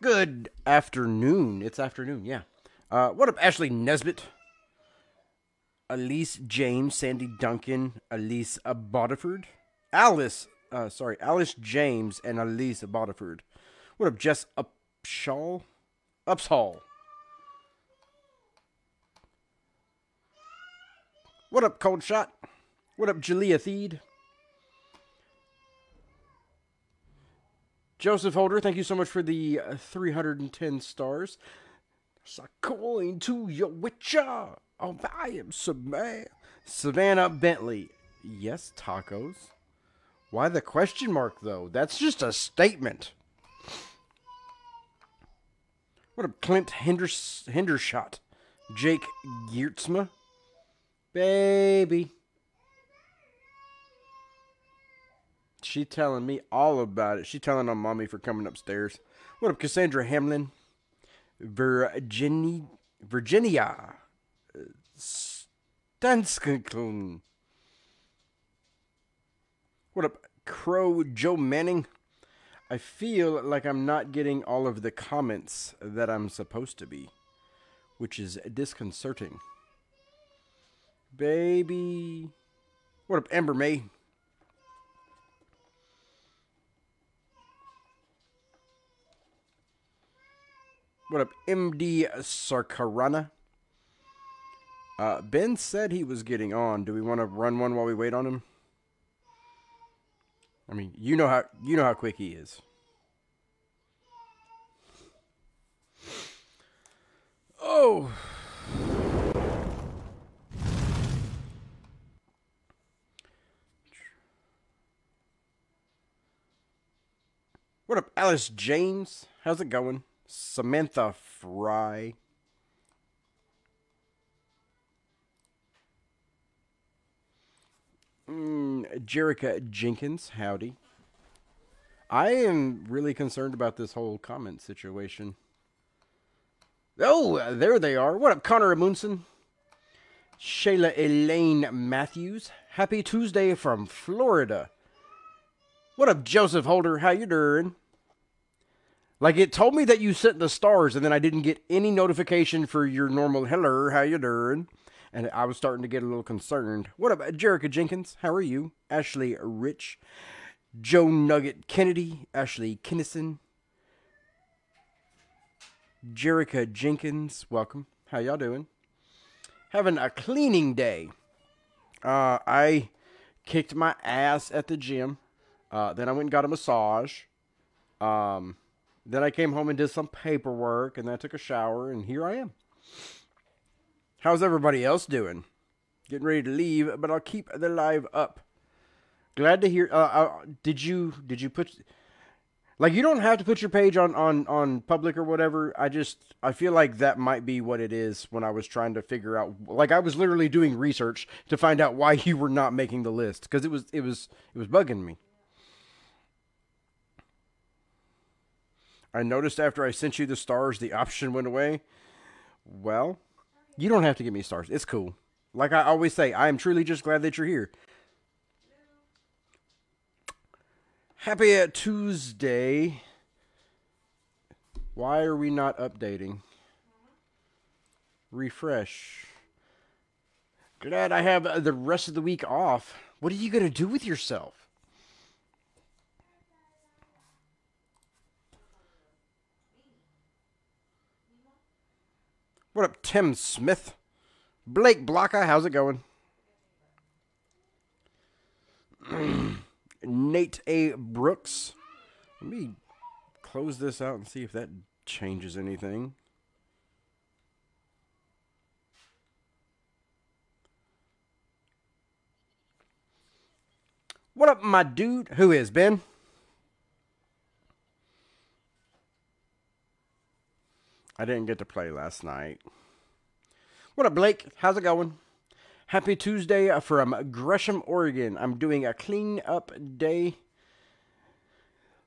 Good afternoon. It's afternoon, yeah. Uh, what up, Ashley Nesbitt? Elise James, Sandy Duncan, Elise Bodiford, Alice, uh, sorry, Alice James and Elise Bodiford. What up, Jess Upshaw? Upshall. What up, Cold Shot? What up, Jalea Theed? Joseph Holder, thank you so much for the uh, 310 stars. It's a coin to your witcher. Oh, I am Savannah. Savannah Bentley. Yes, tacos. Why the question mark, though? That's just a statement. What up, Clint Hinders- Hendershot? Jake Geertzma? Baby. She telling me all about it. She telling on mommy for coming upstairs. What up, Cassandra Hamlin? Virginia, Virginia. What up, Crow Joe Manning? I feel like I'm not getting all of the comments that I'm supposed to be, which is disconcerting. Baby. What up, Amber May? What up, MD Sarkarana? Uh, ben said he was getting on. Do we want to run one while we wait on him? I mean, you know how you know how quick he is. Oh. What up, Alice James? How's it going? Samantha Fry. Mm, Jerica Jenkins, howdy. I am really concerned about this whole comment situation. Oh, there they are. What up, Connor Amundsen? Shayla Elaine Matthews. Happy Tuesday from Florida. What up, Joseph Holder? How you doing? Like it told me that you sent the stars, and then I didn't get any notification for your normal hello, how you doing? And I was starting to get a little concerned. What about Jerica Jenkins? How are you? Ashley Rich, Joe Nugget Kennedy, Ashley Kinnison, Jerica Jenkins. Welcome. How y'all doing? Having a cleaning day. Uh, I kicked my ass at the gym. Uh, then I went and got a massage. Um, then I came home and did some paperwork, and then I took a shower, and here I am. How's everybody else doing? Getting ready to leave, but I'll keep the live up. Glad to hear. Uh, uh, did you did you put like you don't have to put your page on on on public or whatever. I just I feel like that might be what it is when I was trying to figure out. Like I was literally doing research to find out why you were not making the list because it was it was it was bugging me. I noticed after I sent you the stars, the option went away. Well, you don't have to give me stars. It's cool. Like I always say, I am truly just glad that you're here. Happy Tuesday. Why are we not updating? Refresh. Glad I have the rest of the week off. What are you going to do with yourself? What up, Tim Smith? Blake Blocker, how's it going? Nate A. Brooks. Let me close this out and see if that changes anything. What up, my dude? Who is Ben? I didn't get to play last night. What up, Blake? How's it going? Happy Tuesday from Gresham, Oregon. I'm doing a clean up day,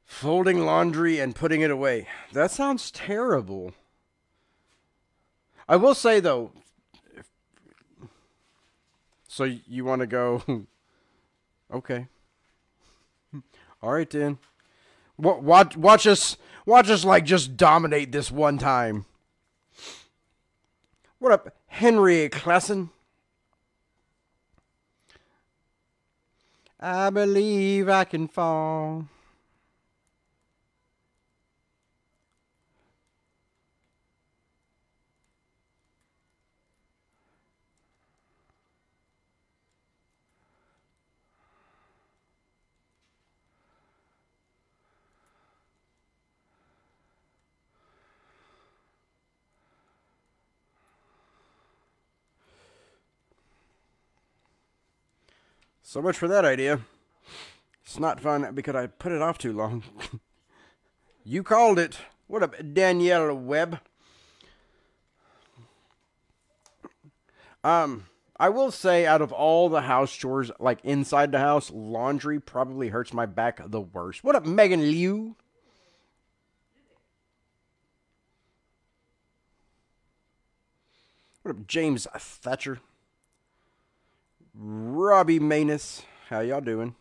folding laundry and putting it away. That sounds terrible. I will say though, so you want to go? okay. All right then. Watch, watch us Watch us like just dominate this one time. What up, Henry Klassen? I believe I can fall. So much for that idea. It's not fun because I put it off too long. you called it. What up, Danielle Webb? Um, I will say, out of all the house chores, like inside the house, laundry probably hurts my back the worst. What up, Megan Liu? What up, James Thatcher? Robbie Manus. How y'all doing?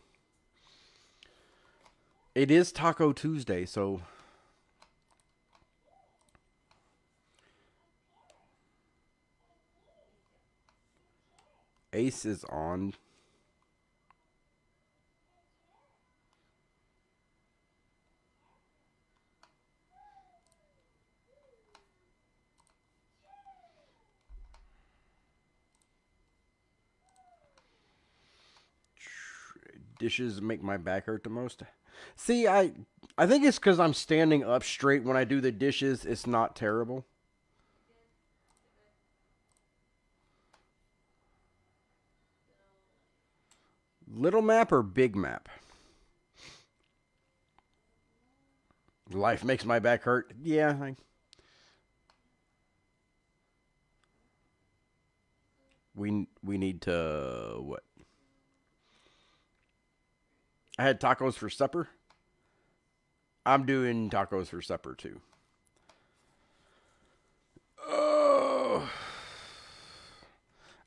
It is Taco Tuesday, so Ace is on. Dishes make my back hurt the most. See, I I think it's because I'm standing up straight when I do the dishes. It's not terrible. Little map or big map? Life makes my back hurt. Yeah. I, we we need to what? I had tacos for supper. I'm doing tacos for supper too. Oh.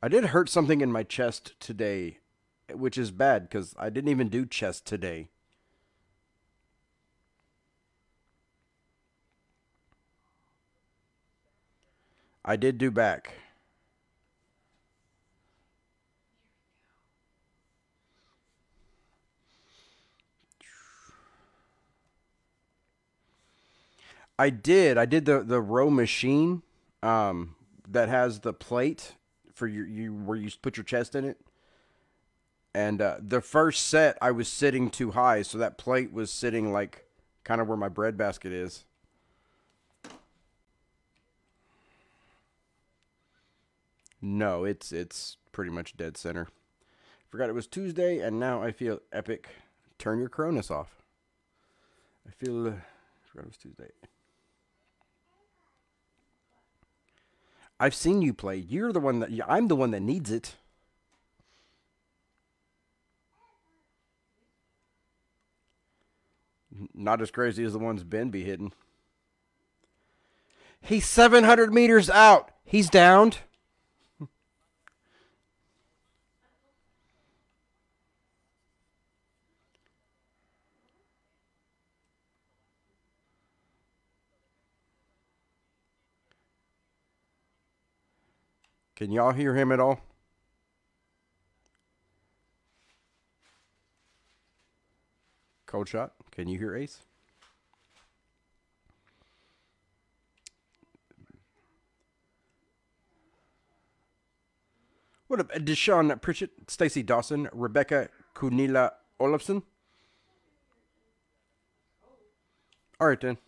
I did hurt something in my chest today, which is bad because I didn't even do chest today. I did do back. I did. I did the the row machine um, that has the plate for your you where you put your chest in it. And uh, the first set, I was sitting too high, so that plate was sitting like kind of where my bread basket is. No, it's it's pretty much dead center. Forgot it was Tuesday, and now I feel epic. Turn your Cronus off. I feel. Uh, forgot it was Tuesday. I've seen you play. You're the one that I'm the one that needs it. Not as crazy as the ones Ben be hitting. He's 700 meters out. He's downed. Can y'all hear him at all? Cold shot. Can you hear Ace? What up, Deshaun Pritchett, Stacy Dawson, Rebecca Kunila Olafson? All right, then.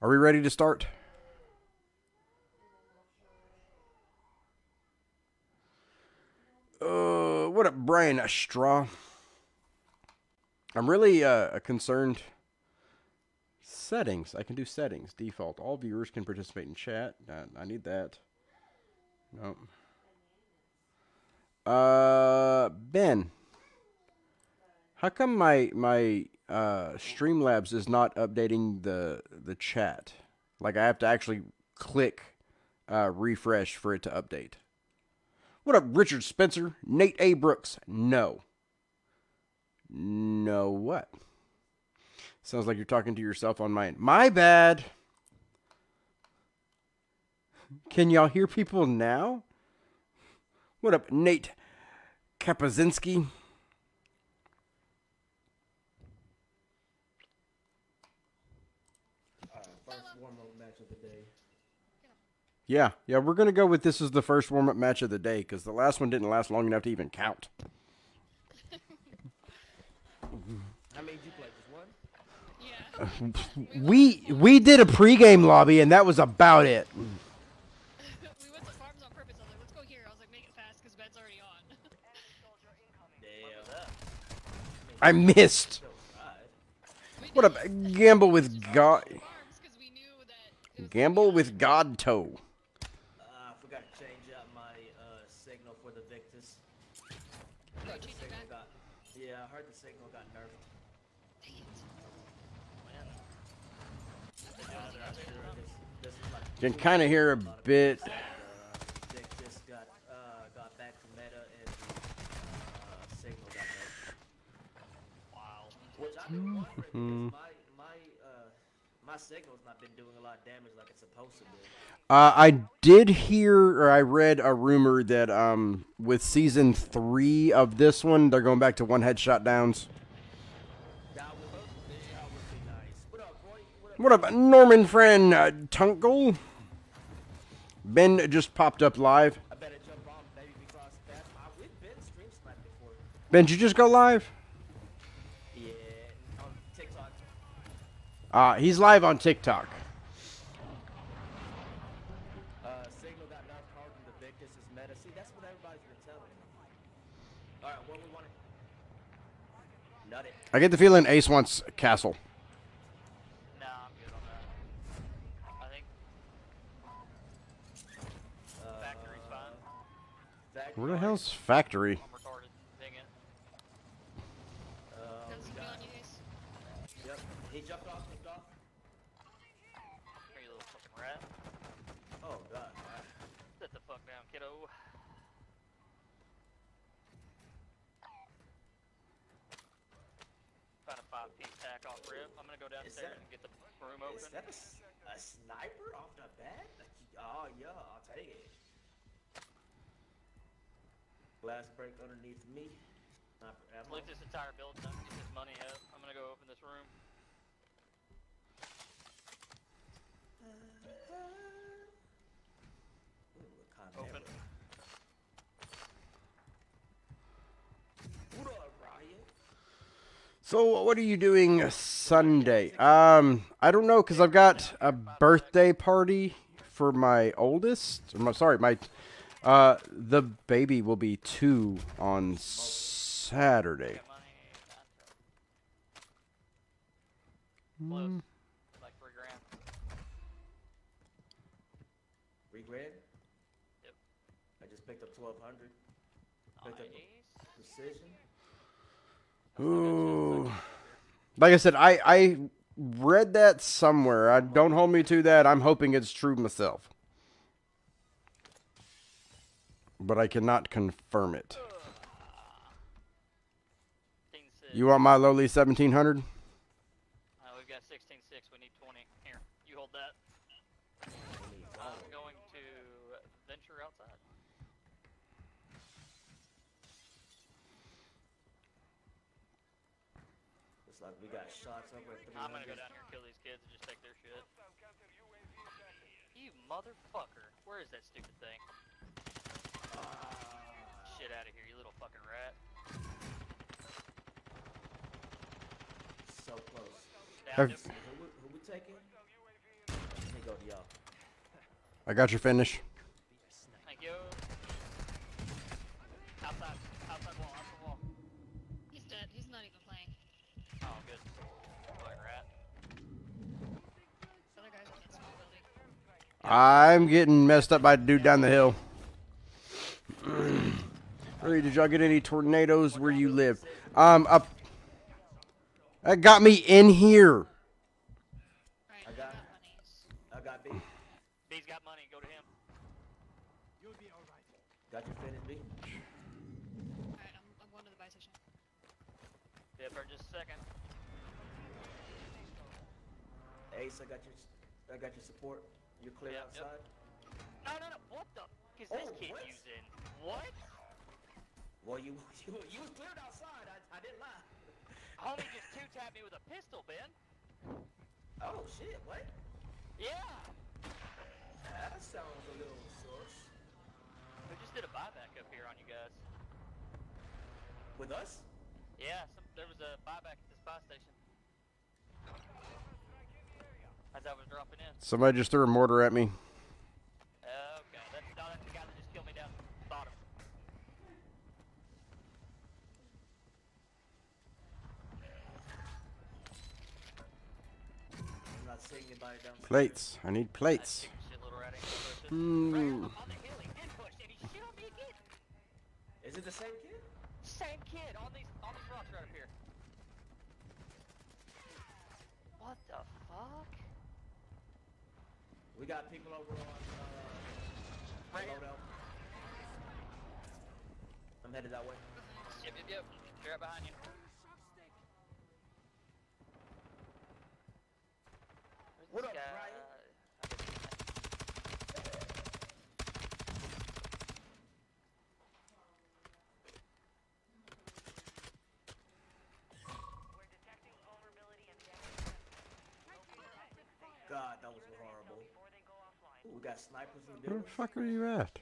Are we ready to start? Uh, what up, Brian Straw? I'm really uh, concerned. Settings. I can do settings. Default. All viewers can participate in chat. I, I need that. Nope. Uh, Ben. How come my my uh, Streamlabs is not updating the the chat? Like I have to actually click uh, refresh for it to update. What up, Richard Spencer? Nate A. Brooks? No. No what? Sounds like you're talking to yourself on mine. My bad. Can y'all hear people now? What up, Nate Kapazinski? First warm up match of the day. Yeah, yeah, we're gonna go with this as the first warm up match of the day because the last one didn't last long enough to even count. How many did you play? Just one? Yeah. We we did a pregame lobby and that was about it. we went to farms on purpose. I was like, let's go here. I was like, make it fast because bed's already on. Damn. I missed. What did up, use gamble with God? farms 'cause we knew that it was Gamble with God toe. Uh, I forgot to change out my uh, signal for the Victus. on. Oh, you changed it Signal back? got, yeah, I heard the signal got nerfed. Dang it. This, this is like You can kind of hear a bit. uh, Victus got uh, got back to meta and the uh, signal got nerfed. Wow. Which I've been wondering because my my uh, my signal's not been doing a lot of damage like it's supposed to do. Uh, I did hear or I read a rumor that um, with season three of this one, they're going back to one headshot downs. That would, that would be nice. What up, boy? What up? What up, Norman friend uh, Tunkle? Ben just popped up live. I better jump on, baby, because we've been stream sniped before. Ben, did you just go live? Yeah, on TikTok. Uh, he's live on TikTok. Uh, Signal got nerfed hard from the Victus is meta. See, that's what everybody's been telling me. All right, what we want to nut it. I get the feeling Ace wants Castle. Nah, I'm good on that. I think Uh, factory's fine. Factory. Where the hell's Factory? I'm retarded. Dang it. Uh, Does we it be got, on you guys? yep. He jumped off, jumped off. Here, you little fucking rat. Oh god. Sit the fuck down, kiddo. Found a five piece tack off rip. I'm gonna go downstairs and get the room Is open. that a, s- a sniper off the bat? Like, oh yeah, I'll take it. Glass break underneath me. Sniper ammo. Leave this entire building up, get this money up. I'm gonna go open this room. Ooh. Open. What up, Riot? So, what are you doing Sunday? Um, I don't know because I've got a birthday party for my oldest. or my- sorry, my uh, the baby will be two on Saturday. Got money. Like three grand. Three grand? Yep. I just picked up 1200 Picked up precision. Ooh. Like I said, I I read that somewhere. I don't hold me to that. I'm hoping it's true myself, but I cannot confirm it. You want my lowly seventeen hundred? Uh, we've got 16 6. We need 20. Here, you hold that. We I'm going to venture outside. Looks like we got shots up at 300. I'm gonna go down here and kill these kids and just take their shit. You motherfucker. Where is that stupid thing? Ah, shit out of here, you little fucking rat. So close. Down Who, we- who we taking? Let me go to y'all. I got your finish. Thank you. Outside. Outside wall. Outside wall. He's dead. He's not even playing. Oh, good. Fucking rat. Other guy's in that building. I'm getting messed up by the dude down the hill. Really, did y'all get any tornadoes where you live? Um, up. That got me in here. I I got- got. I got B. B's got money. Go to him. You'll be all right. Got your finish B. Alright, I'm, I'm going to the buy station. Yeah, for just a second. Ace, I got your, I got your support. You're clear Yep, yep. outside. No, no, no. What the? f- Is this Oh, kid what? using? What? Well, you, you, you was cleared outside. I, I didn't lie. Homie just two tapped me with a pistol, Ben. Oh shit! What? Yeah. That sounds a little sus. We just did a buyback up here on you guys. With us? Yeah, some, there was a buyback at this buy station. As I was dropping in. Somebody just threw a mortar at me. Uh, okay, that's, no, that's the guy that just killed me down bottom. I'm not seeing anybody down. Plates. I need plates. That chicken shit little rat ain't gonna push it. Hmm. Right on, on the hill, he did push, and he shit on me again. Is it the same kid? Same kid on these on these rocks right up here. What the fuck? We got people over on uh, Right loadout. I'm headed that way. Yep, yep, yep. They're right behind you. What up. Brian? God, that was horrible. Ooh, we got snipers in the Where the fuck are you at?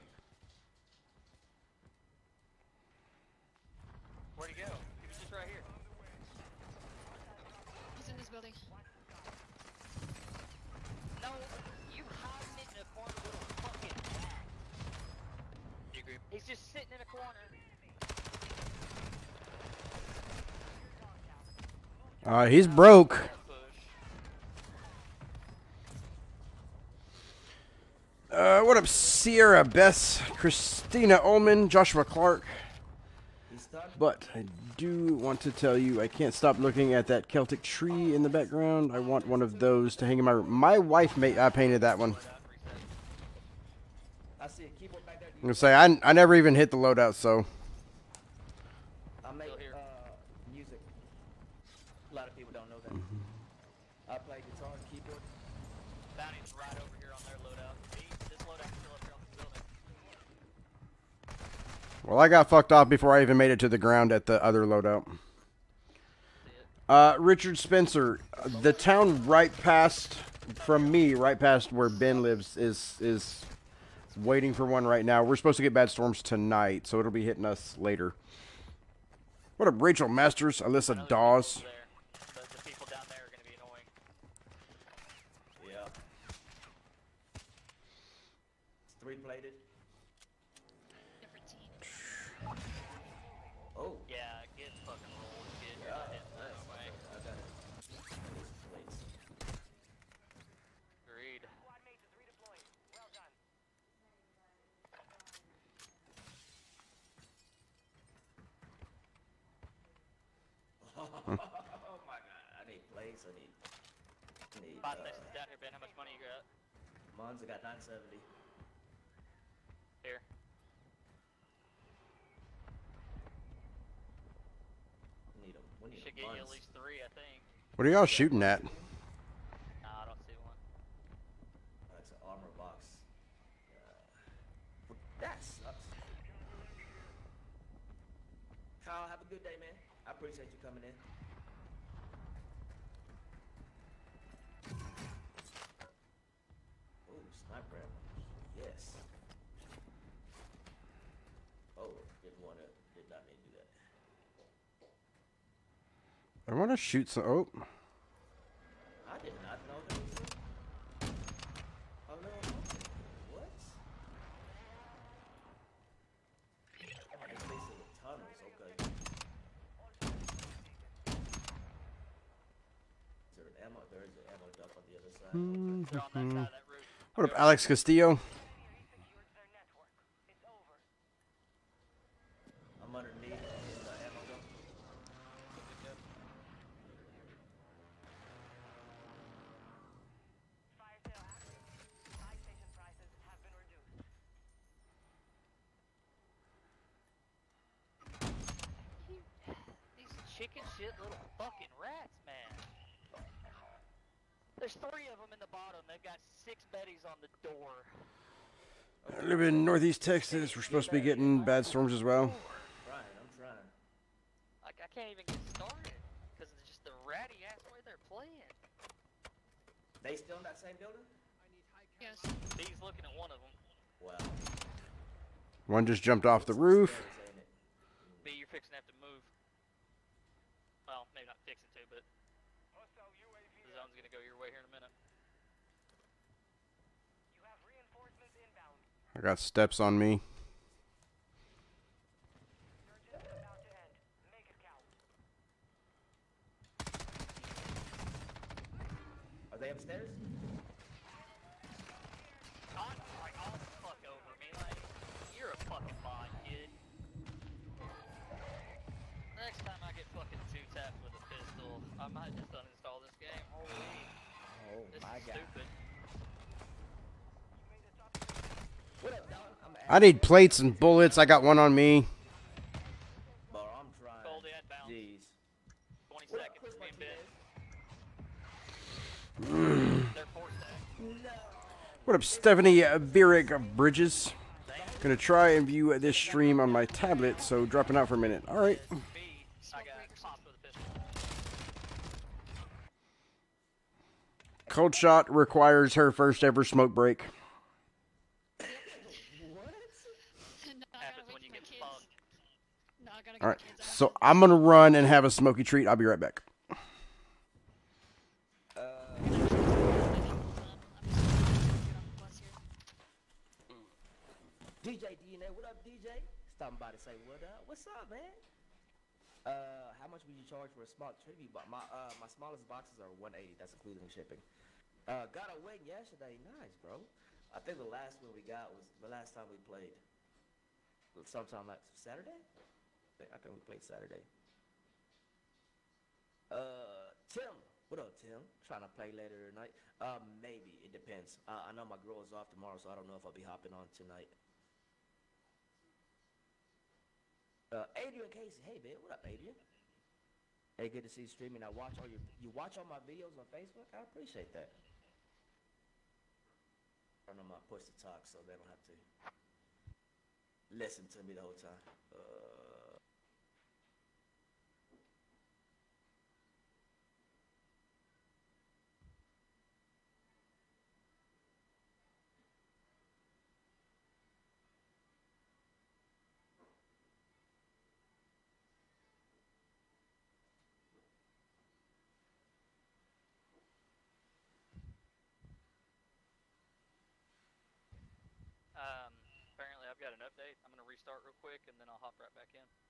Where'd he go? He was just right here. He's in this building. No, you hiding in a corner with a fucking rat. You agree? He's just sitting in a corner. Uh, he's broke. Uh, what up, Sierra, Bess, Christina Ullman, Joshua Clark? But I do want to tell you, I can't stop looking at that Celtic tree in the background. I want one of those to hang in my room. My wife made, I painted that one. I'm gonna say I, I never even hit the loadout, so I make Still here. uh, music. A lot of people don't know that. Mm-hmm. I play guitar, keyboard. Bounty's right over here on their loadout. See, this loadout's still up here on this building. Well, I got fucked off before I even made it to the ground at the other loadout. Uh, Richard Spencer, the town right past from me, right past where Ben lives, is is waiting for one right now. We're supposed to get bad storms tonight, so it'll be hitting us later. What up, Rachel Masters, Alyssa Dawes? people there. The, the people down there are gonna be annoying. Yeah. It's three plated. Different team. Oh. Yeah, get fucking rolled, kid. You're Yeah, not hitting nice. that way. I got it. Plates. Agreed. oh my god. I need plates. I need. I need. Buy Uh, stations down here, Ben. How much money you got? mine's I got 970. Here. We need them. We need Should them get you at least three, I think. What are y'all shooting at? Nah, I don't see one. That's an armor box. Uh, that sucks. Kyle, have a good day, man. I appreciate you coming in. Sniper ammo. Yes. Oh, didn't want to, did not mean to do that. I want to shoot some. Oh, I did not know there was a, a. What? Oh, this tunnels, okay. Is there an ammo? There is an ammo dump on the other side. They're what up, Alex Castillo? Chicken shit little fucking. There's three of them in the bottom. They've got six Bettys on the door. I live in northeast Texas. We're supposed to be getting bad storms as well. Trying, I'm trying. Like I can't even get started because of just the ratty ass way they're playing. They still in that same building? Yes. He's looking at one of them. Well, One just jumped off the roof. stairs, ain't it? B, you're fixing to have to move. Well, maybe not fixing to, but the zone's gonna go your way here in a minute. I got steps on me. Are they upstairs? God, like all the fuck over me, like you're a fucking bot, kid. Next time I get fucking two tapped with a pistol, I might just uninstall this game. Holy, Oh this my is god. stupid. What up, dog? I'm I need plates and bullets. I got one on me. Bro, I'm trying. Goldie at bounds. Jeez. 20 What up, seconds, Chris me and Ben. Martinez? They're four stack. What up, Stephanie Birick of Bridges? Gonna try and view this stream on my tablet, so dropping out for a minute. All right. B, I got popped with a pistol. Cold shot requires her first ever smoke break. no, I gotta Happens wait when you for my get kids. fucked. No, I gotta get All my right. kids out. So I'm gonna run and have a smoky treat. I'll be right back. DJ DNA, what up, DJ? Stopping by to say what up. What's up, man? Uh, how much would you charge for a small tribute box? My uh, my smallest boxes are 180. That's including shipping. Uh, got a win yesterday. Nice, bro. I think the last one we got was the last time we played. Sometime like Saturday. I think- we played Saturday. Uh, Tim. What up, Tim? Trying to play later tonight? Uh, maybe. It depends. Uh, I know my girl is off tomorrow, so I don't know if I'll be hopping on tonight. Uh, Adrian Casey. Hey, man. What up, Adrian? Hey, good to see you streaming. I watch all your, you watch all my videos on Facebook? I appreciate that. I don't know my push to talk, so they don't have to listen to me the whole time. Uh, Um, apparently I've got an update. I'm gonna restart real quick and then I'll hop right back in.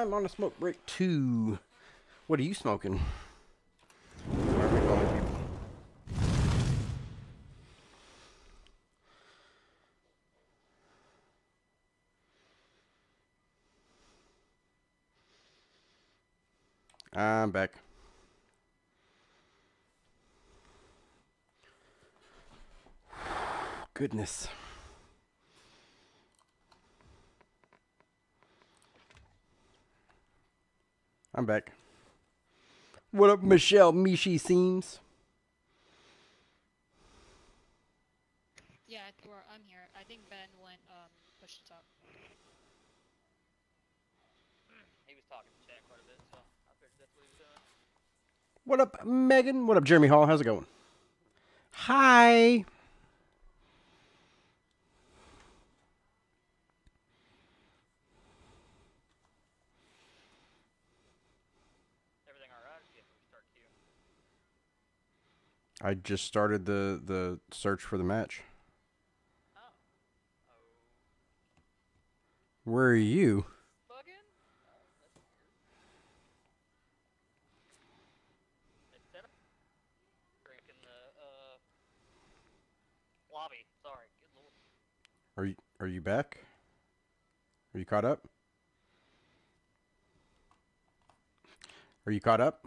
I'm on a smoke break too. What are you smoking? Where are we going? I'm back. Goodness. I'm back. What up, Michelle Mishi Seams? Yeah, I- we're, I'm here. I think Ben went um push to talk. He was talking to chat quite a bit, so I figured that's what he was doing. What up, Megan? What up, Jeremy Hall? How's it going? Hi. Everything alright? Yeah, we start queue. I just started the the search for the match. Where are you? Lobby. Sorry. Are you are you back? Are you caught up? Are you caught up?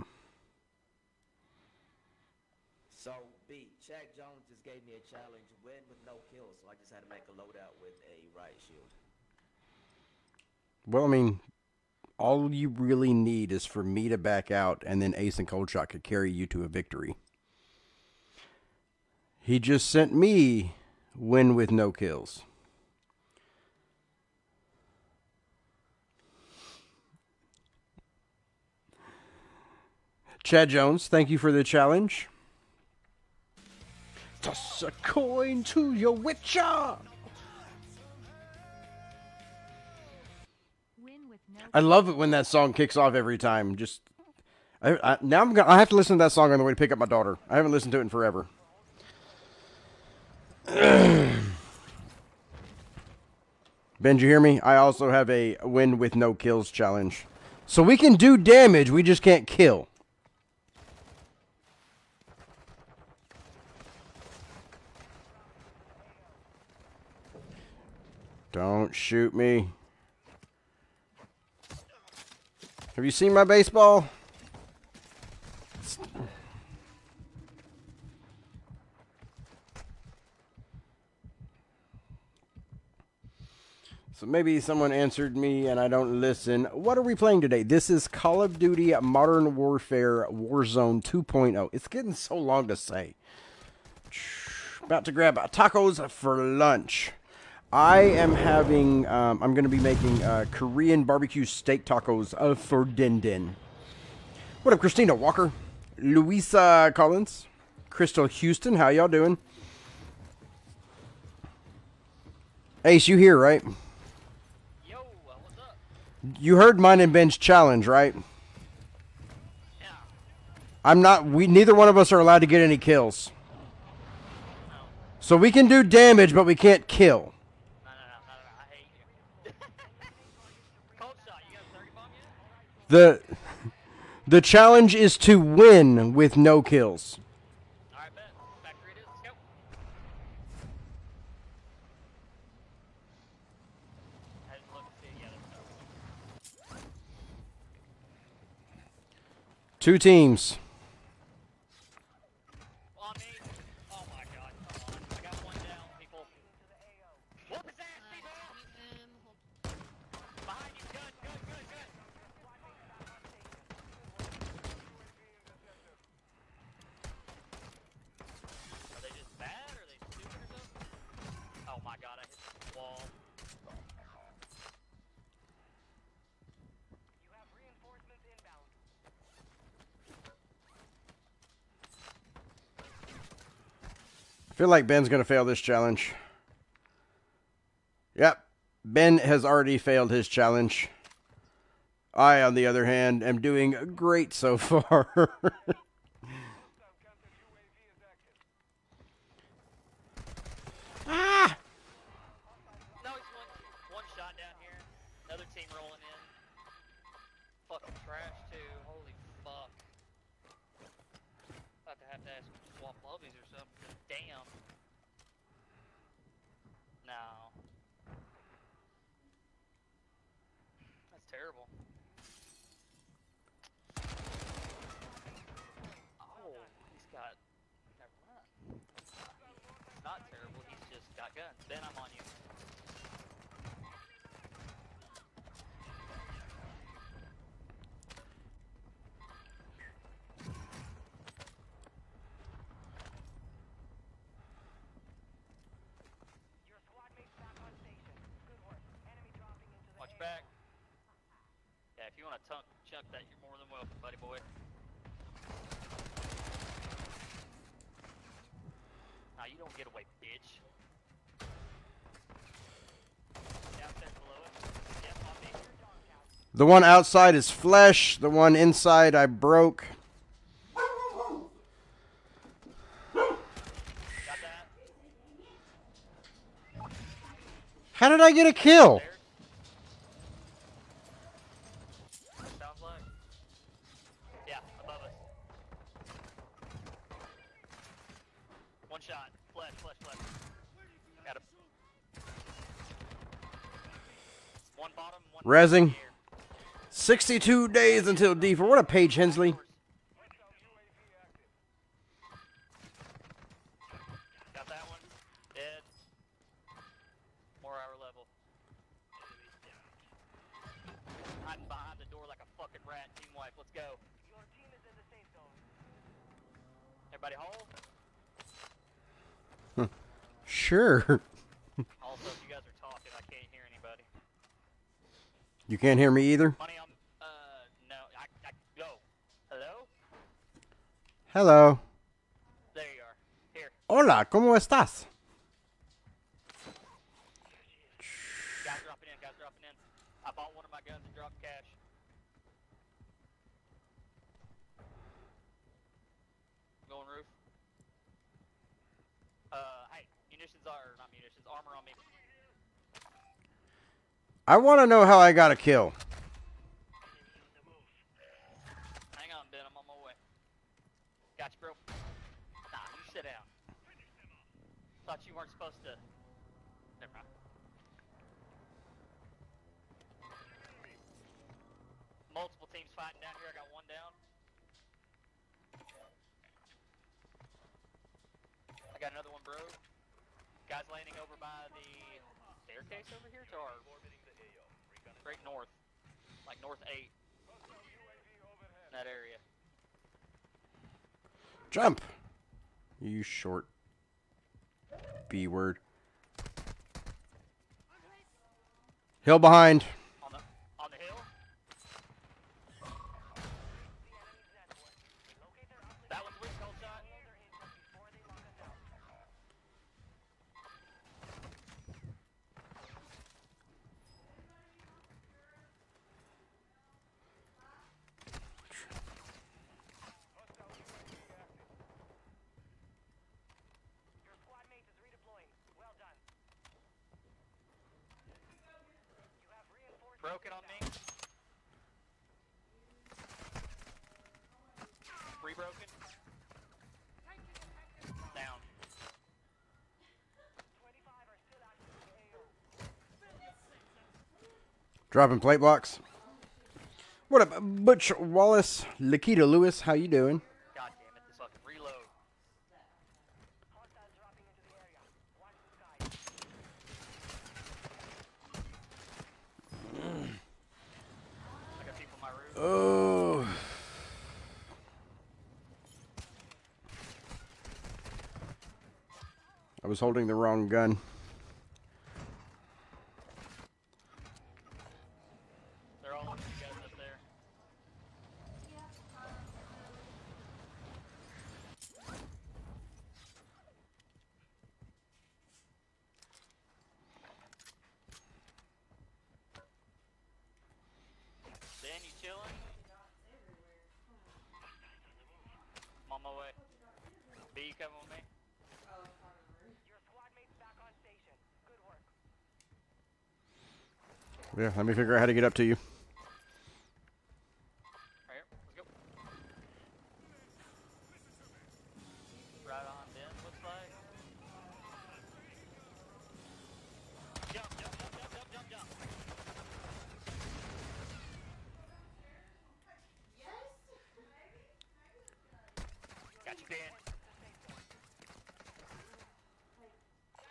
So, B, Shaq Jones gave me a challenge, win with no kills, so I just had to make a loadout with a riot shield. Well, I mean, all you really need is for me to back out, and then Ace and Cold Shot could carry you to a victory. He just sent me win with no kills. Chad Jones, thank you for the challenge. Toss a coin to your witcher. I love it when that song kicks off every time. Just I, I, now I'm gonna I have to listen to that song on the way to pick up my daughter. I haven't listened to it in forever. ben, you hear me? I also have a win with no kills challenge. So we can do damage, we just can't kill. Don't shoot me. Have you seen my baseball? So maybe someone answered me and I don't listen. What are we playing today? This is Call of Duty Modern Warfare Warzone 2.0. It's getting so long to say. About to grab tacos for lunch. I am having, um, I'm going to be making uh, Korean barbecue steak tacos uh, for Din Din. What up, Christina Walker? Louisa Collins? Crystal Houston, how y'all doing? Ace, you here, right? Yo, what's up? You heard mine and Ben's challenge, right? Yeah. I'm not, we, neither one of us are allowed to get any kills. No. So we can do damage, but we can't kill. No, no, no, no, no. I hate you. Cold shot. You got a 30 bomb yet? The, the challenge is to win with no kills. Bet. Factory it is. Let's go. I didn't look to see it yet. so. Two teams. Well, I mean, oh my god, come on. I got one down, people. What was that? Uh, People? um, hold- Behind you, good, good, good, good. Are they just bad? Are they stupid or something? Oh my god, I hit the wall. I feel like Ben's going to fail this challenge. Yep. Ben has already failed his challenge. I, on the other hand, am doing great so far. ah! No, he's one, one shot down here. Another team rolling in. swap lobbies or something. 'cause Damn. No. That's terrible. Oh, he's got. Never mind. It's not terrible. He's just got guns. Then I'm on you. Watch back. Yeah, if you want to tunk chunk that, you're more than welcome, buddy boy. Nah, you don't get away, bitch. Downstairs below it. Yep, on me. The one outside is flesh. The one inside I broke. How did I get a kill? Stairs? 62 days until D4. What a Paige Hensley. Got that one. Dead. More hour level. Hiding behind the door like a fucking rat. Team wipe. Let's go. Everybody home? Sure. Also, if you guys are talking, I can't hear anybody. You can't hear me either? Honey, I'm, uh, no, I, I, go. Hello? Hello. There you are. Here, Hola, ¿cómo estás? guys dropping in, guys dropping in. I bought one of my guns and dropped cash. Going roof. Uh, hey, munitions are, not munitions, armor on me. I want to know how I got a kill. Thought you weren't supposed to. Never mind. Multiple teams fighting down here. I got one down. I got another one, bro. Guys landing over by the staircase over here to our straight north, like north eight. That area. Jump. You short B word. Hill behind. On the on the hill. That one's weak, cold shot. Broken on me. Three broken. Down. Dropping plate blocks. What up, Butch Wallace, Lakita Lewis? How you doing? God damn it, this fucking reload. I got people on my roof. Oh. I was holding the wrong gun. Yeah, let me figure out how to get up to you.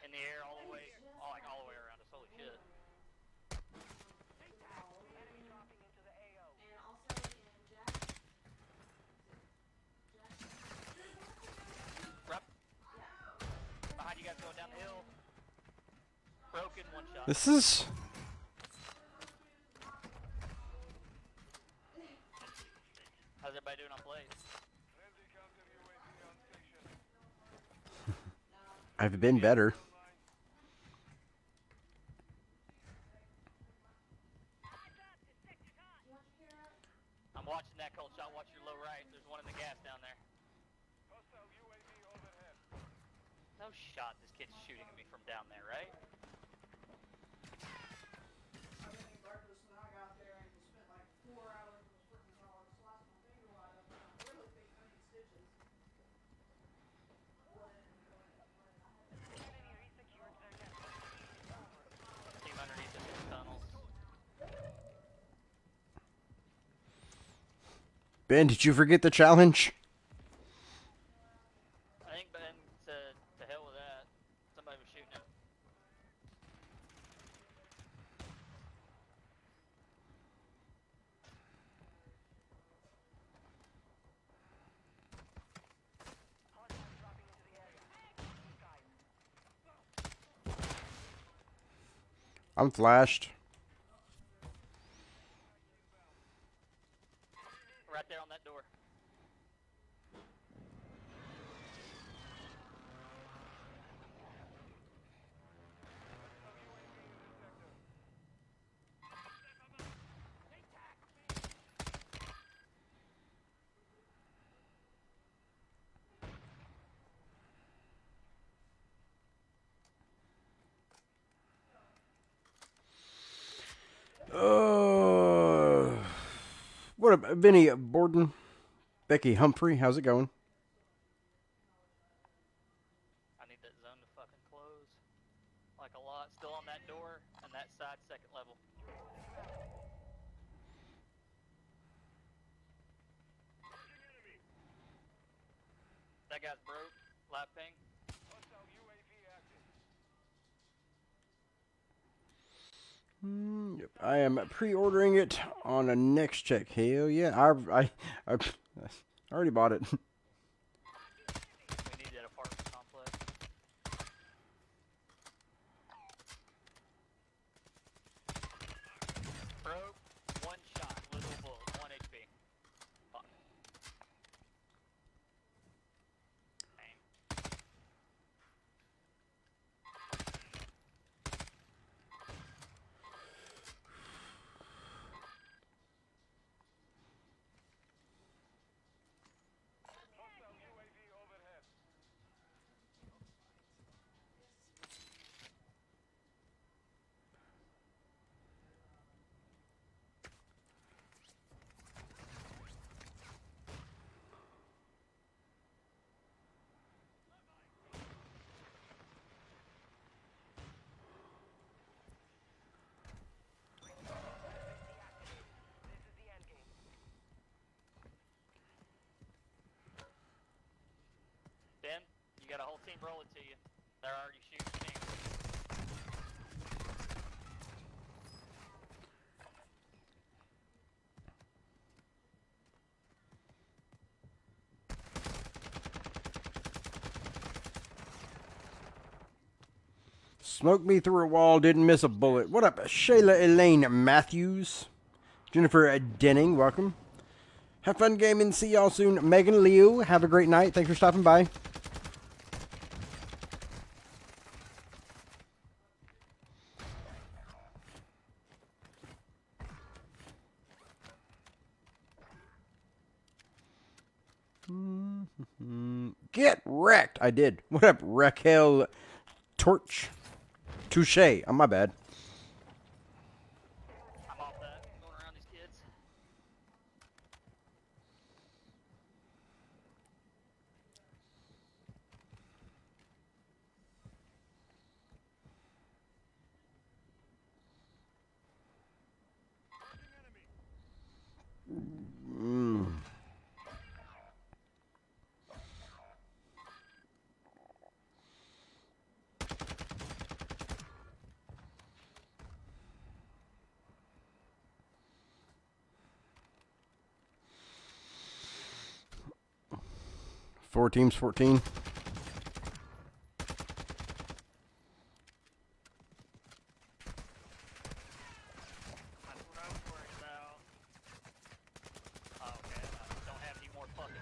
in the air This is. How's everybody doing on plays? I've been better. I'm watching that cold shot. Watch your low right. There's one in the gas down there. No shot. This kid's shooting at me from down there, right? Team underneath us in the tunnels. Ben, did you forget the challenge? I think Ben said to hell with that. Somebody was shooting him. I'm flashed. Right there on that door. Uh, what up, Vinny Borden? Becky Humphrey, how's it going? I need that zone to fucking close. Like a lot. Still on that door and that side second level. That guy's broke. Lap ping. Mm, Yep, I am pre-ordering it on a next check. Hell yeah, I I I, I already bought it. We need that apartment complex. Broke. One shot. Little bullet. One HP. Fuck. Aim. Ben, got a whole team rolling to you. They're already shooting. Smoked me through a wall, didn't miss a bullet. What up, Shayla Elaine Matthews? Jennifer Denning, welcome. Have fun gaming. See y'all soon. Megan Liu, have a great night. Thanks for stopping by. Get wrecked. I did. What up, Raquel Torch? Touche. Oh, my bad.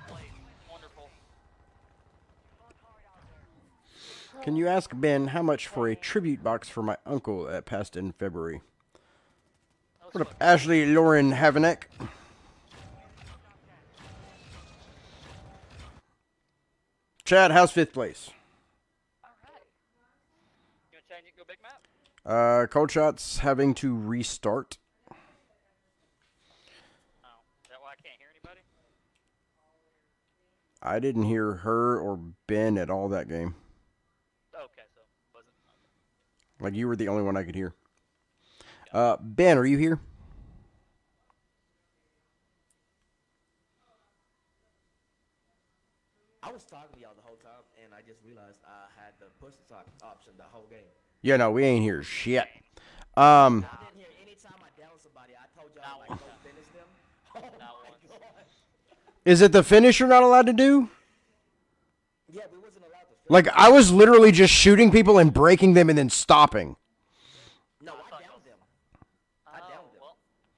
Plays. Wonderful. Can you ask Ben how much for a tribute box for my uncle that passed in February? What up, Ashley Lauren Havanek? Chad, how's fifth place? Alright. You gonna change it go big map? Uh, Cold Shots having to restart. Oh. Is that why I can't hear anybody? I didn't hear her or Ben at all that game. Okay, so wasn't okay. Like you were the only one I could hear. Uh, Ben, are you here? I was talking to y'all the whole time, and I just realized I had the push to talk option the whole game. Yeah, no, we ain't here. Shit. Um, I didn't hear any time I down somebody. I told y'all like go finish them. Oh my god. is it the finish you're not allowed to do? Yeah, we wasn't allowed to. Finish. Like I was literally just shooting people and breaking them and then stopping. no, I downed them. I oh, downed them. well,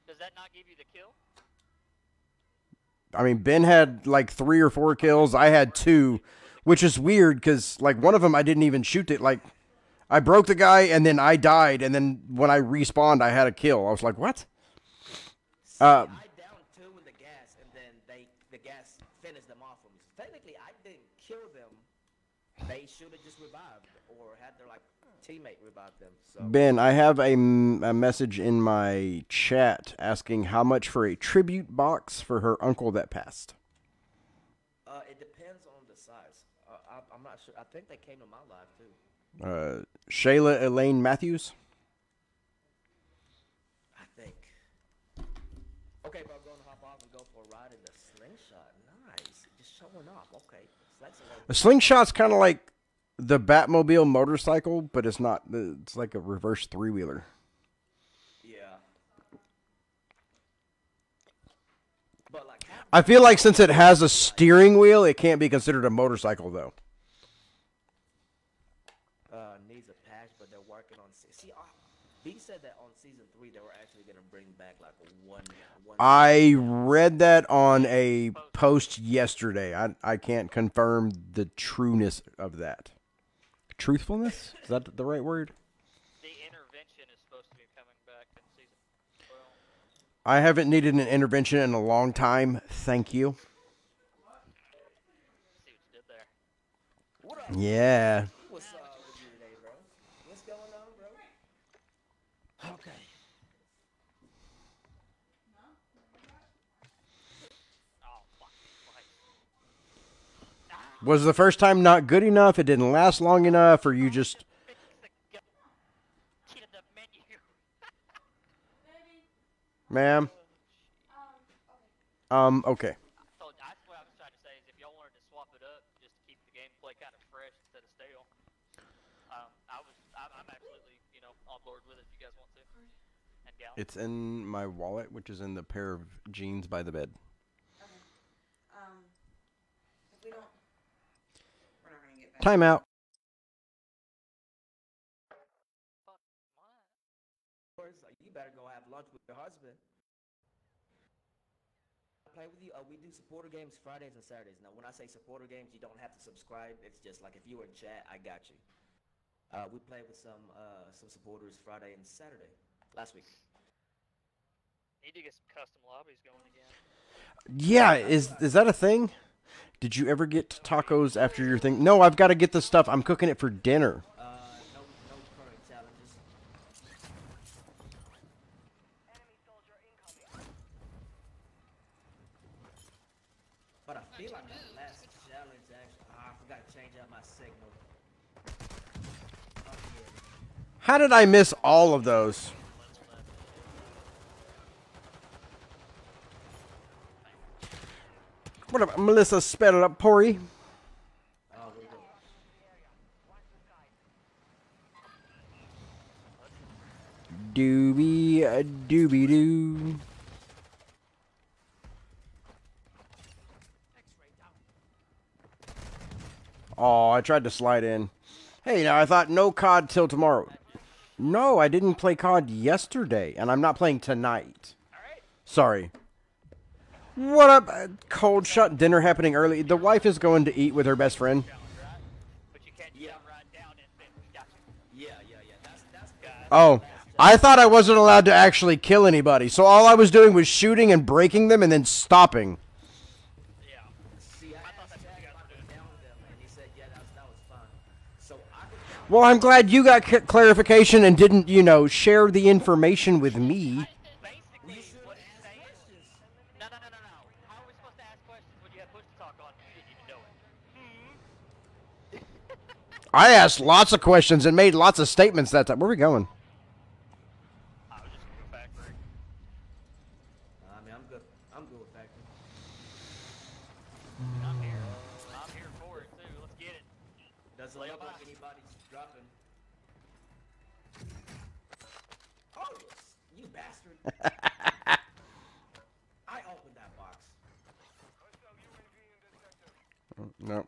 does that not give you the kill? I mean, Ben had like three or four kills. I had two, which is weird because like one of them I didn't even shoot it. Like I broke the guy and then I died, and then when I respawned, I had a kill. I was like, what? Uh, I downed two in the gas, and then they the gas finished them off of me. Technically, I didn't kill them. They should have just revived or had their like teammate revive them. So Ben, I have a, m- a message in my chat asking how much for a tribute box for her uncle that passed. uh, it depends on the size. Uh, I, I'm not sure. I think they came to my live too. Uh, Shayla Elaine Matthews. I think. Okay, bro, I'm going to hop off and go for a ride in the slingshot. Nice, just showing off. Okay, a slingshot's kind of like the Batmobile motorcycle, but it's not. It's like a reverse three wheeler. Yeah. But like, I feel like since it has a steering wheel, it can't be considered a motorcycle though. uh, needs a patch, but they're working on. se- See, uh, B said that on season three they were actually gonna bring back like one. one I read that on a post yesterday. I I can't confirm the trueness of that. Truthfulness is that the right word? The intervention is supposed to be coming back in season 12. I haven't needed an intervention in a long time. Thank you. See what you did there. What? Yeah. What's up with you today, bro? What's going on, bro? Okay. Oh, fuck. Christ. Was the first time not good enough? It didn't last long enough, or you just Fix the gu- Cheated the menu. ma'am? Um. Okay. So that's what I was trying to say is if y'all wanted to swap it up just to keep the gameplay kind of fresh instead of stale, um, I was I'm, I'm absolutely you know on board with it if you guys want to. And gal. It's in my wallet, which is in the pair of jeans by the bed. Um, if we don't, we're not gonna get back. Time out. First, like, you better go have lunch with your husband. Play with you. Uh, we do supporter games Fridays and Saturdays. Now, when I say supporter games, you don't have to subscribe. It's just like if you were in chat, I got you. Uh, we played with some uh, some supporters Friday and Saturday last week. Need to get some custom lobbies going again. Yeah, is is that a thing? Did you ever get tacos after your thing? No, I've got to get the stuff. I'm cooking it for dinner. Uh, no, no current challenges. But I feel like the last challenge actually. ah, I forgot to change out my signal. Oh, yeah. How did I miss all of those? What up, Melissa? Sped it up, Pori. Doobie a uh, doobie doo. Oh, I tried to slide in. Hey, now I thought no COD till tomorrow. No, I didn't play COD yesterday, and I'm not playing tonight. Sorry. What up? uh, Cold shut dinner happening early. The wife is going to eat with her best friend. Oh, I thought I wasn't allowed to actually kill anybody, so all I was doing was shooting and breaking them and then stopping. Well, I'm glad you got clarification and didn't, you know, share the information with me. Basically, what he's saying. No, no, no, no, no. How are we supposed to ask questions when you have push to talk on? You didn't even know it. I asked lots of questions and made lots of statements that time. Where are we going? I was just a factory. I mean, I'm good. I'm good with factory. I'm here. I'm here for it too. Let's get it. Doesn't look like anybody's dropping. Oh, you bastard! I opened that box. No.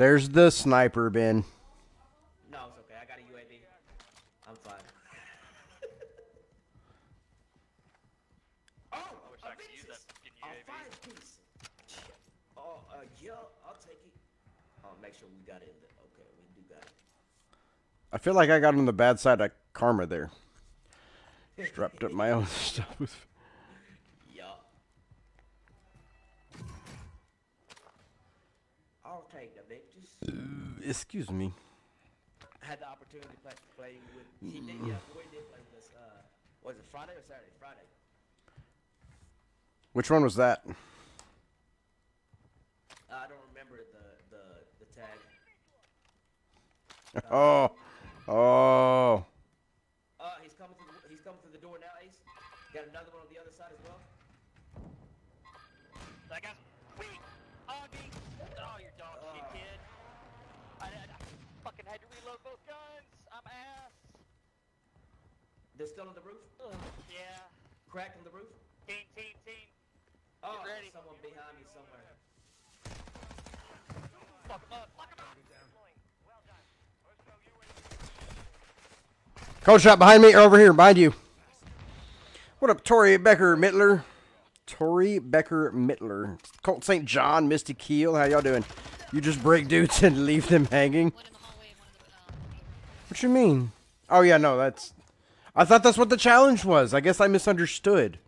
There's the sniper bin. No, it's okay. I got a UAV. I'm fine. oh, wish I a could use Ventus! that fucking A UAV. five piece. Oh, uh, yeah, I'll take it. Oh, make sure we got it. in there. Okay, we do got it. I feel like I got on the bad side of karma there. Strapped up my own stuff with. Yup. I'll take the Ventus. Excuse me. I had the opportunity to play, play with. He did, yeah, Boy did play with us. Uh, was it Friday or Saturday? Friday. Which one was that? I don't remember the the the tag. Oh. Oh. Uh, he's coming through. The, he's coming through the door now, Ace. Got another one on the other side as well. That guy's fucking had to reload both guns. I'm ass. They're still on the roof. Ugh, yeah. Cracked on the roof. Team, team, team. Oh, ready. someone behind me somewhere. Fuck him up. Fuck him up. Cold shot behind me or over here, behind you. What up, Tori Becker Mittler? Tori Becker Mittler. Colt St. John, Misty Keel. How y'all doing? You just break dudes and leave them hanging? One in the hallway and one in the, um, What you mean? Oh yeah, no, that's. I thought that's what the challenge was. I guess I misunderstood.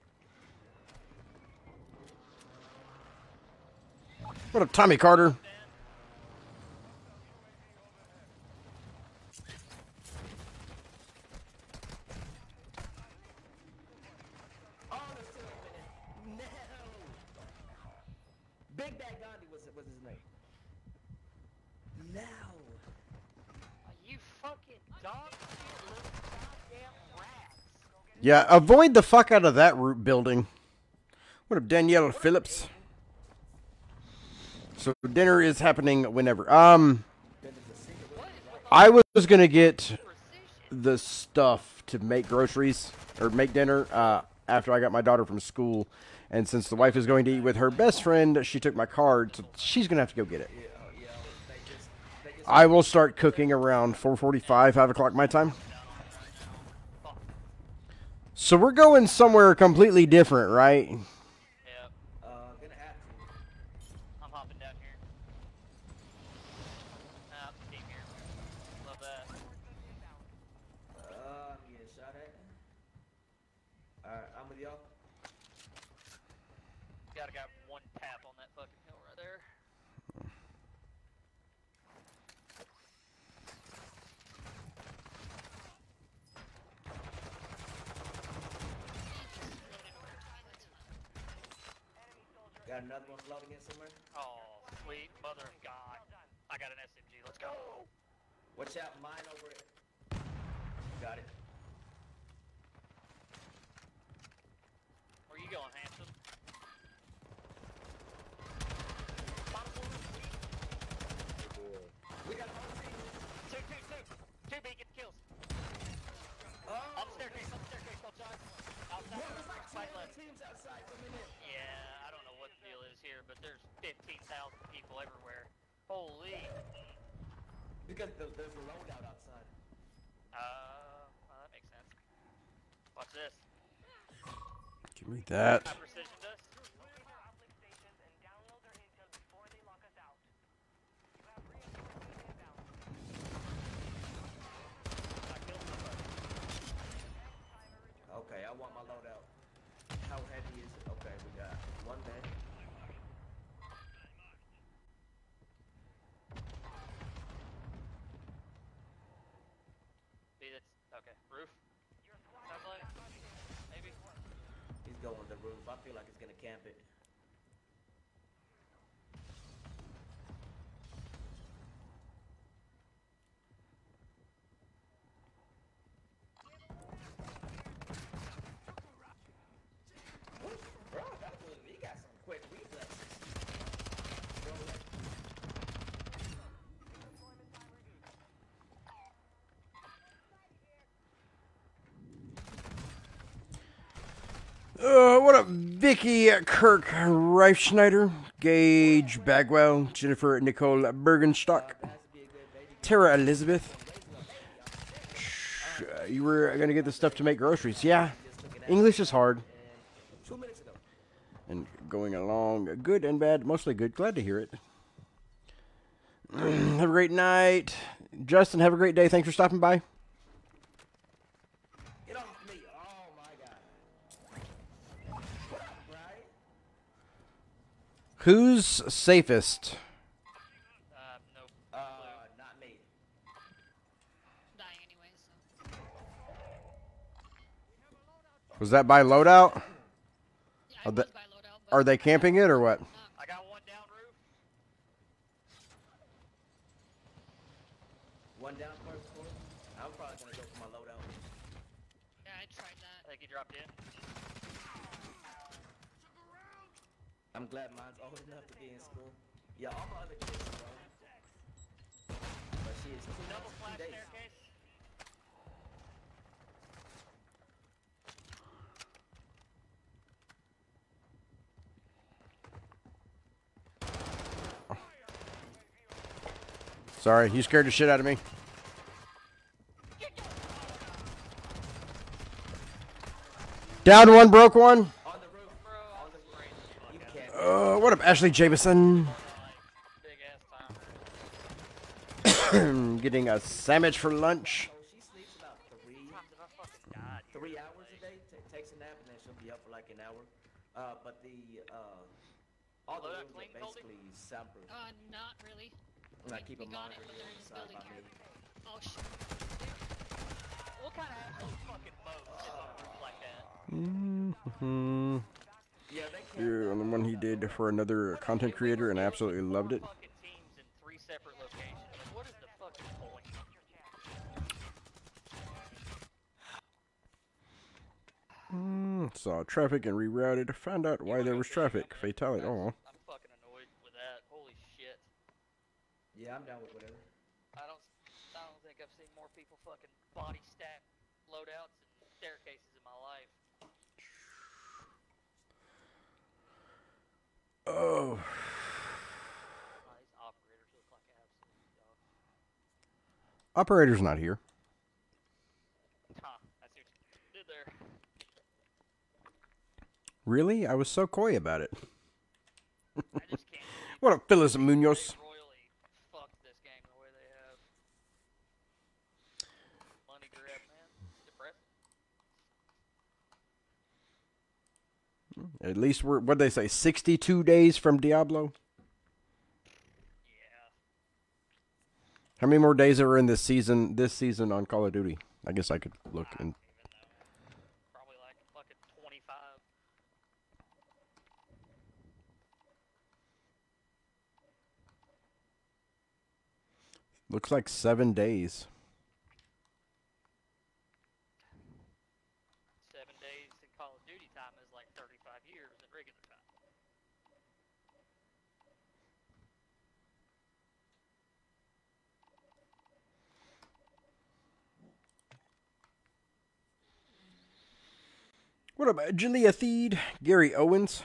What up, Tommy Carter? Oh, they're still opening. No. Big Bad Gandhi was was his name. No. You fucking dog shit little goddamn rats. Yeah, avoid the fuck out of that root building. What up, Danielle Phillips? So dinner is happening whenever. Um, I was gonna get the stuff to make groceries or make dinner uh, after I got my daughter from school, and since the wife is going to eat with her best friend, she took my card, so she's gonna have to go get it. I will start cooking around 4:45, 5 o'clock my time. So we're going somewhere completely different, right? Yep. uh gonna have to. I'm hopping down here. Ah, team here. Love that. Uh, I'm getting shot at. Alright, I'm with y'all. Gotta got one tap on that fucking hill right there. Got another one floating in somewhere. Oh, sweet mother of God. I got an SMG. Let's go. Watch out, mine over it. Got it. Where you going, handsome? We got another team. Two, two, two. Two beacon kills. Oh, On the staircase, on the staircase, both sides. Outside, There's like right 20 left. teams outside coming in. Holy. Because the, there's a loadout outside. Uh, well, that makes sense. Watch this. Give me that. High precision dust. I killed somebody. Okay, I want my loadout. How heavy is it? Okay, we got one man. See, that's okay. Roof. Sounds like maybe. He's going to the roof. I feel like it's gonna camp it. Bro, that was, he got some quick reflexes. Bro, that- Uh, what up, Vicky Kirk Reifschneider, Gage Bagwell, Jennifer Nicole Bergenstock, Tara Elizabeth. Uh, You were gonna get the stuff to make groceries, yeah. English is hard, and going along good and bad, mostly good. Glad to hear it. have a great night, Justin. Have a great day. Thanks for stopping by. Get off me! Oh my god. What up, Brian? Who's safest? Uh, no. Uh, not me. dying anyway, so. Was that by loadout? Yeah, I Are was they- by loadout, Are they camping it or what? I got one down roof. One down first floor. I'm probably gonna go for my loadout. yeah, I tried I that. think he dropped in. I'm glad mine's old enough to be in school. Yeah, all my other kids are grown. But she is two, Double two flash days. staircase. Sorry, you scared the shit out of me. Down one, broke one. On the roof. Bro, I was spraying the You fuck can't. Uh, what up, Ashley Jameson? out. Big ass timer. Getting a sandwich for lunch. So she sleeps about three, Times have I fucking died here three this hours a day. Takes a nap and then she'll be up for like an hour. Uh, but the uh, all the rooms are basically soundproof. Uh, not really. And I keep a monitor but they're in this inside my bed. Oh shit. What kind of asshole fucking boat sits on a roof like that? Mm-hmm. Yeah, they can't. Yeah, on the one he did for another content creator, and I absolutely loved it. Fucking teams in three separate locations. Like, what is the fucking point? Mm, saw traffic and rerouted. Found out why there was traffic. Fatality. Oh, I'm fucking annoyed with that. Holy shit. Yeah, I'm down with whatever. I don't. I don't think I've seen more people fucking body stack loadouts and staircases in my life. Oh. Operators not here. Really? I was so coy about it. What up, Phyllis Munoz? they royally fucked this game the way they have. Money grab, man. Depressing. At least we're, what'd they say, 62 days from Diablo? Yeah. How many more days are in this season, this season on Call of Duty? I guess I could look and Probably like fucking 25. looks like seven days. Seven days in Call of Duty time is like 35 years in regular time. About Julia Theed? Gary Owens?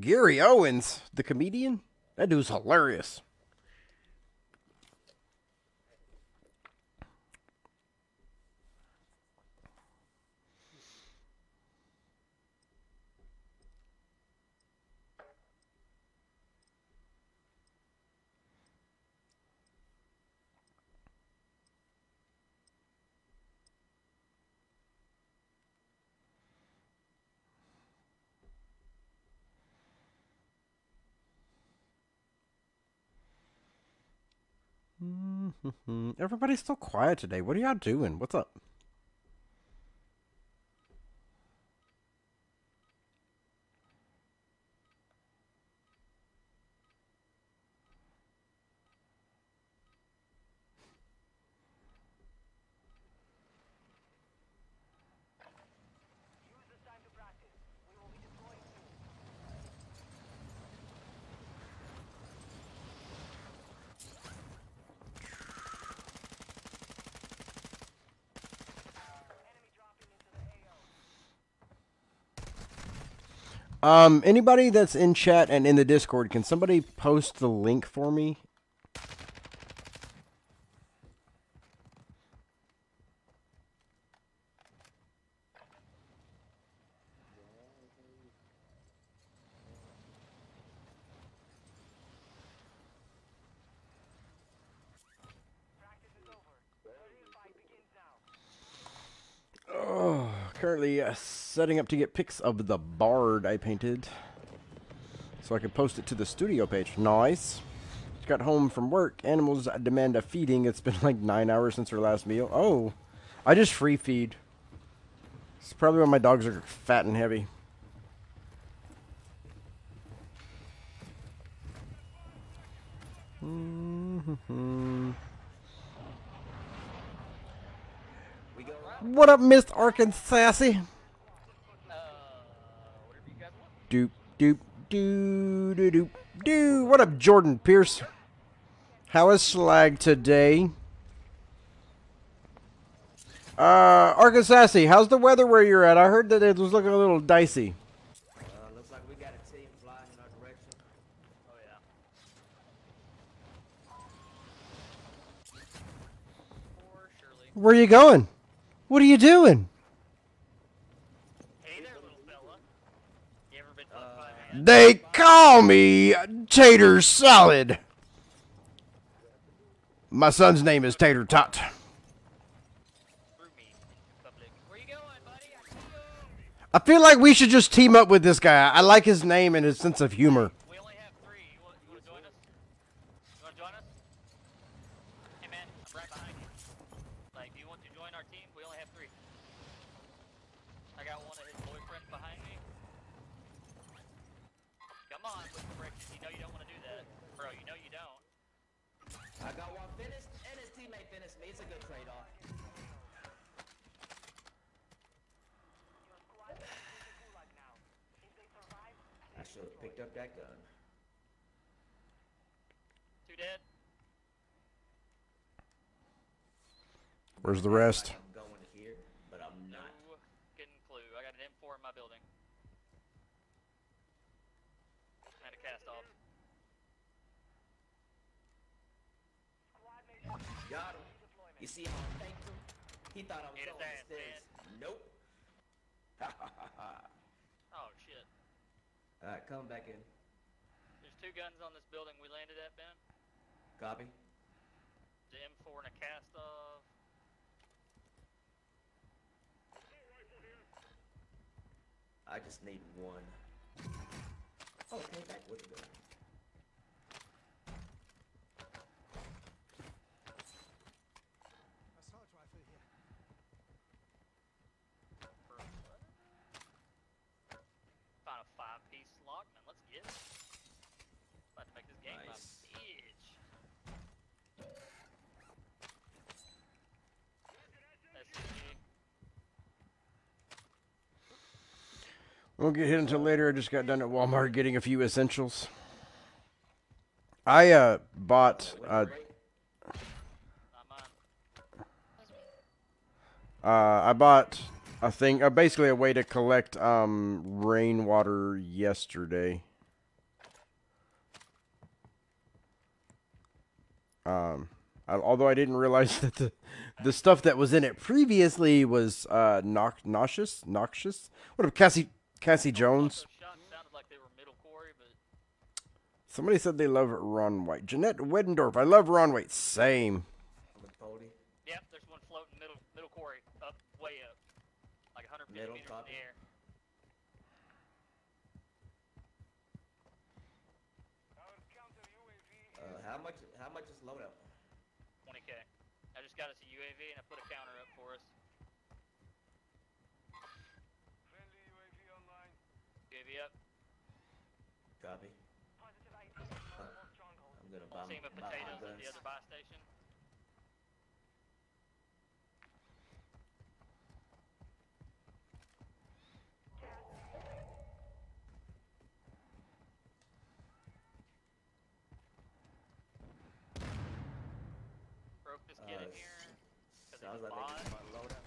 Gary Owens, the comedian? That dude's hilarious. Everybody's so quiet today. What are y'all doing? What's up? Um, anybody that's in chat and in the Discord, can somebody post the link for me? Oh, currently uh, setting up to get pics of the bard I painted. So I could post it to the studio page. Nice. Got home from work. Animals demand a feeding. It's been like nine hours since her last meal. Oh, I just free feed. It's probably why my dogs are fat and heavy. Mm-hmm. What up, Miss Arkansas? Uh, whatever you guys want. Doop, doop, doo, doo, doop, doo. What up, Jordan Pierce? How is Slag today? Uh, Arkansas, how's the weather where you're at? I heard that it was looking a little dicey. Uh, looks like we got a team flying in our direction. Oh yeah. Where you going? What are you doing? Hey there, little fella. You ever been fucked by a man? They call me Tater Salad. My son's name is Tater Tot. I feel like we should just team up with this guy. I like his name and his sense of humor. We only have three. You want, you want to join us? You want to join us? Hey man, I'm right behind you. Like, do you want to join our team? We only have three. I got one of his boyfriends behind me. Come on, with the bricks. You know you don't want to do that, bro. You know you don't. I got one finished, and his teammate finished me. It's a good trade-off. I should have picked up that gun. Two dead. Where's the rest? I'm going here, but I'm No getting clue. I got an M4 in my building. Had a cast off. Got him. You see how I tanked him? He thought I was Get going ass, upstairs. Nope. Oh shit. Alright, come back in. There's two guns on this building we landed at, Ben. Copy. The M4 and a cast off. I just need one. Oh, with a gun. Found a five piece Lachmann. Let's get it. About to make this game Nice. my bitch. SCG. Won't get hit until later. I just got done at Walmart getting a few essentials. I uh bought uh, uh I bought a thing uh, basically a way to collect um rainwater yesterday. Um I, although I didn't realize that the the stuff that was in it previously was uh nox- nauseous noxious. What up Cassie Cassie Jones? Those shots sounded like they were middle quarry, but Somebody said they love Ron White. Jeanette Weddendorf. I love Ron White. Same. On the pody. yep, there's one floating middle middle quarry, up way up, like 150 Middle, meters copy. in the air. Uh, how much? How much is loadout? Okay. I just got us a UAV and I put a counter up for us. UAV up. Copy. I'm gonna buy, Team of buy my potatoes at the other buy station. Broke this kid in Uh, here. 'cause Sounds he's like a they bot. just want load up.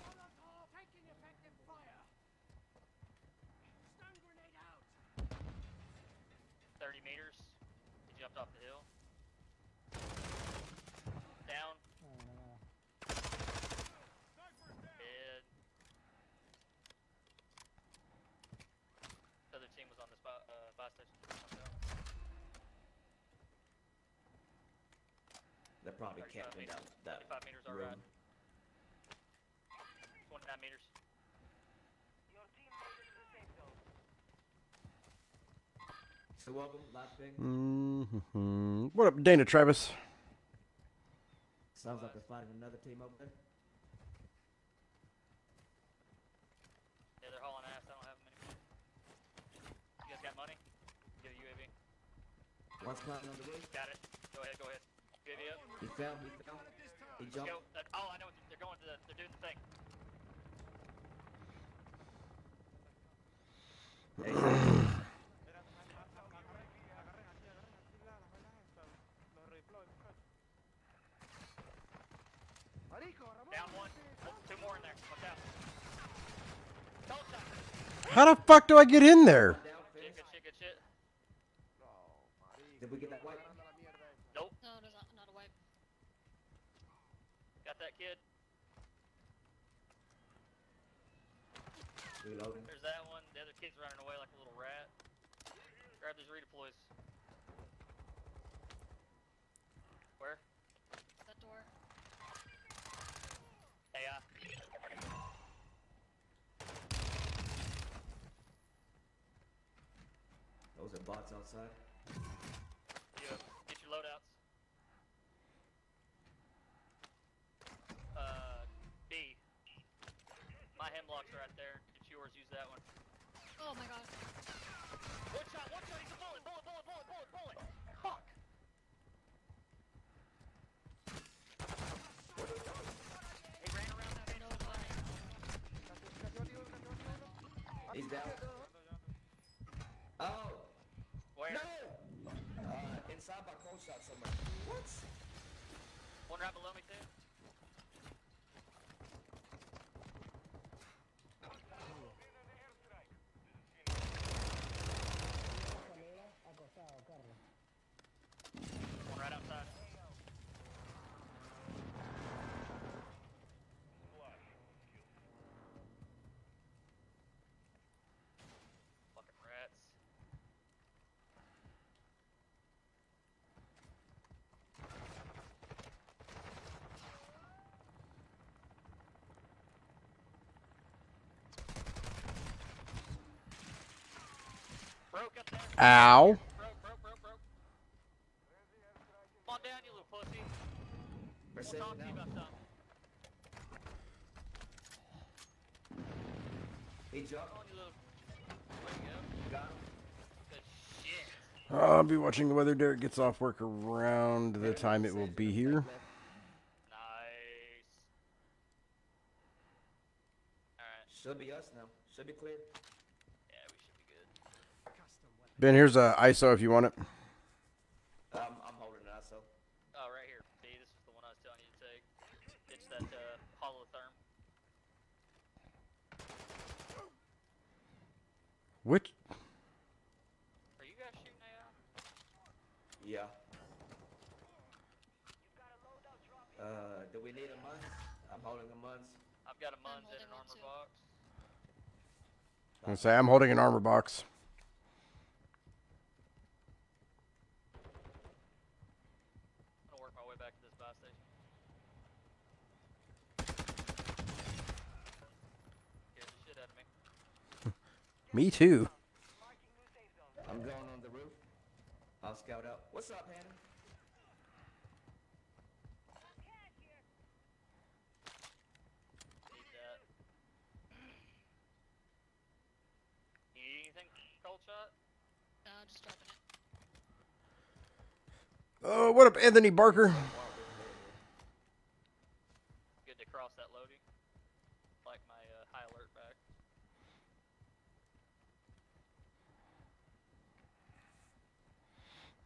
Thirty meters. Off the hill. Down. Dead. The other team was on this buy, uh, buy station. They're probably 35 camping meters. that, that 25 meters all room. right. 29 meters. So welcome, Last Pig. hmm What up, Dana Travis? Sounds like they're fighting another team over there. Yeah, they're hauling ass. I don't have many more. You guys got money? Get a UAV. One's climbing on the roof. Got it. Go ahead, go ahead. UAV up. He fell, he fell. He jumped. go. Oh, I know. They're they're going to the. They're doing the thing. Hey, Down one. Oh, two more in there. Watch out. Told ya. How the fuck do I get in there? down, Shit, finish. good shit, good shit. Did we get that white? Nope. No, there's not, not a wipe. Got that kid. Reloading. There's that one. The other kid's running away like a little rat. Grab these redeploys. Where? That door. Hey, uh. Those are bots outside. You get your loadouts. Uh, B. My hemlock's are right there. It's yours. Use that one. Oh my god. One shot. One shot. He's a bullet. Bullet. Bullet. Bullet. Bullet. Bullet. Fuck. He ran around that No way. He's down. Oh! Where? No! Uh, inside by cold shot somewhere. What? Right below me too. One right outside. Fucking rats. Broke up there. Ow. Broke, broke, broke, broke. Come on down, you little pussy. We're We'll talk to you about something. He jumped. Come on, you little. There you go. Got him. Good shit. I'll be watching whether Derek gets off work around the time it will be here. Nice. Alright. Should be us now. Should be clear. Yeah, we should be good. Ben, here's a ISO if you want it. Um, I'm holding it out, so. Oh, right here. See, this is the one I was telling you to take. It's that uh, holotherm. Which? Are you guys shooting AI? Yeah. Uh, do we need a month? I'm holding a month. I've got a Munz in an armor box. I'm gonna say I'm holding an armor box. Me too. I'm going on the roof. I'll scout out. What's up, Hannah? Uh, what up, Anthony Barker?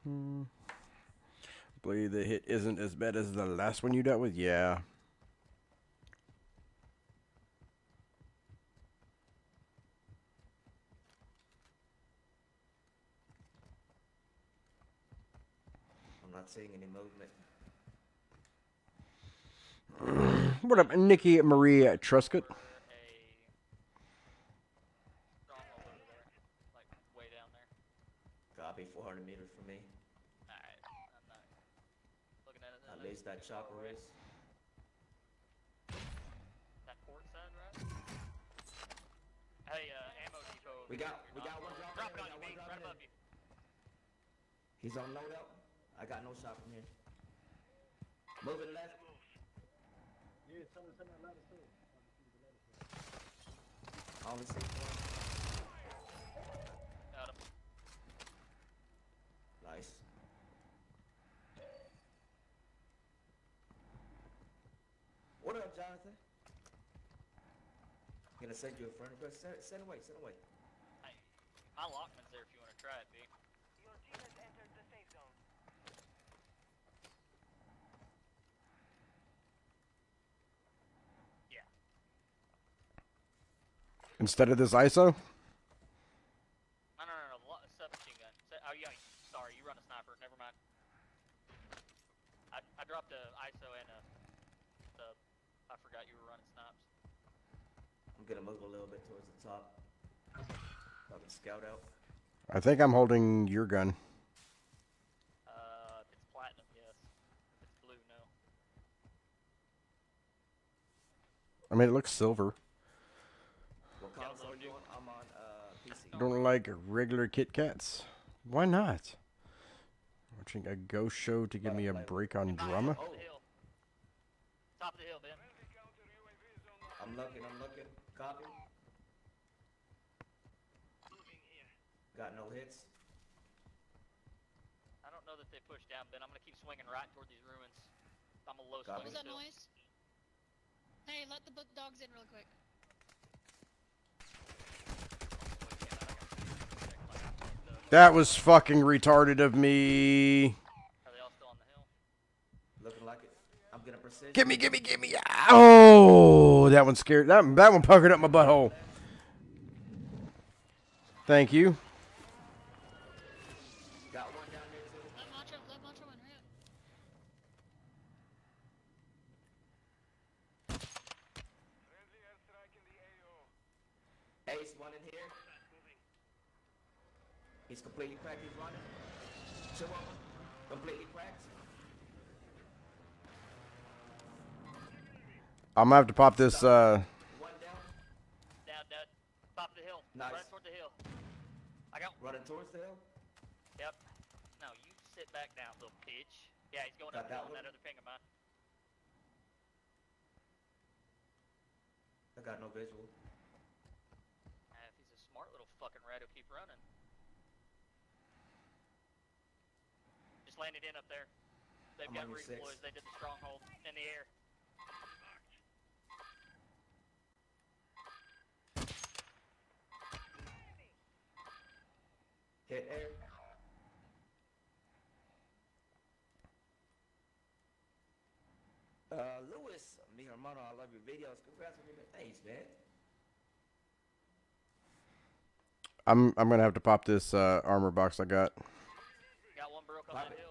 Hmm. Believe the hit isn't as bad as the last one you dealt with. Yeah. I'm not seeing any movement. What up, Nikki Marie Truscott? A stronghold over there. Like way down there. Copy, 400 meters from me. Alright. I'm not looking at it. At then. least that chopper is. That port side, right? Hey, uh, ammo depot. We got- we got one drop Drop it on we you, got one B, right above you. He's on loadout. I got no shot from here. Moving left. I only see one. Got him. Nice. What up, Jonathan? Gonna send you a friend request. Send, send away, send away. Hey, my Lachmann's there if you want to try it, B. Yeah. Instead of this ISO? No, no, no, no. lo- Submachine gun. Se- Oh, yeah. Sorry, you run a sniper. Never mind. I, I dropped a ISO and a sub. I forgot you were running snipes. I'm gonna move a little bit towards the top. So I can scout out. I think I'm holding your gun. Uh, if it's platinum, yes. If it's blue, no. I mean, it looks silver. What console little you on? I'm on uh, PC. Don't like regular Kit Kats. Why not? Watching a ghost show to give me a break on drama? Top of the hill. Top of the hill, Ben. I'm looking, I'm looking. Copy. Got no hits. I don't know that they pushed down, Ben. I'm gonna keep swinging right toward these ruins. I'm a low Copy. What was that still. noise? Hey, let the bu- dogs in real quick. That was fucking retarded of me. Are they all still on the hill? Looking like it. I'm gonna precision. Gimme, gimme, gimme. Oh, that one scared. That, that one puckered up my butthole. Thank you. Got one down there too. Let Macho, let Macho in, hurry up. Ace, one in here. He's completely cracked. He's running. Chihuahua, completely cracked. I'm gonna have to pop this. Uh, One down. Down, down. Top of the hill. Nice. Right toward the hill. I got. Running towards the hill. Yep. No, you sit back down, little bitch. Yeah, he's going Got up that on that other ping of mine. I got no visual. Ah, if he's a smart little fucking rat, he'll keep running. Just landed in up there. They've I'm got on redeploys. They did the stronghold in the air. Hit air. Uh, Lewis, mi hermano, I love your videos. Congrats on your thanks, man. I'm I'm gonna have to pop this uh, armor box I got. Got one broke on Pop that it. hill.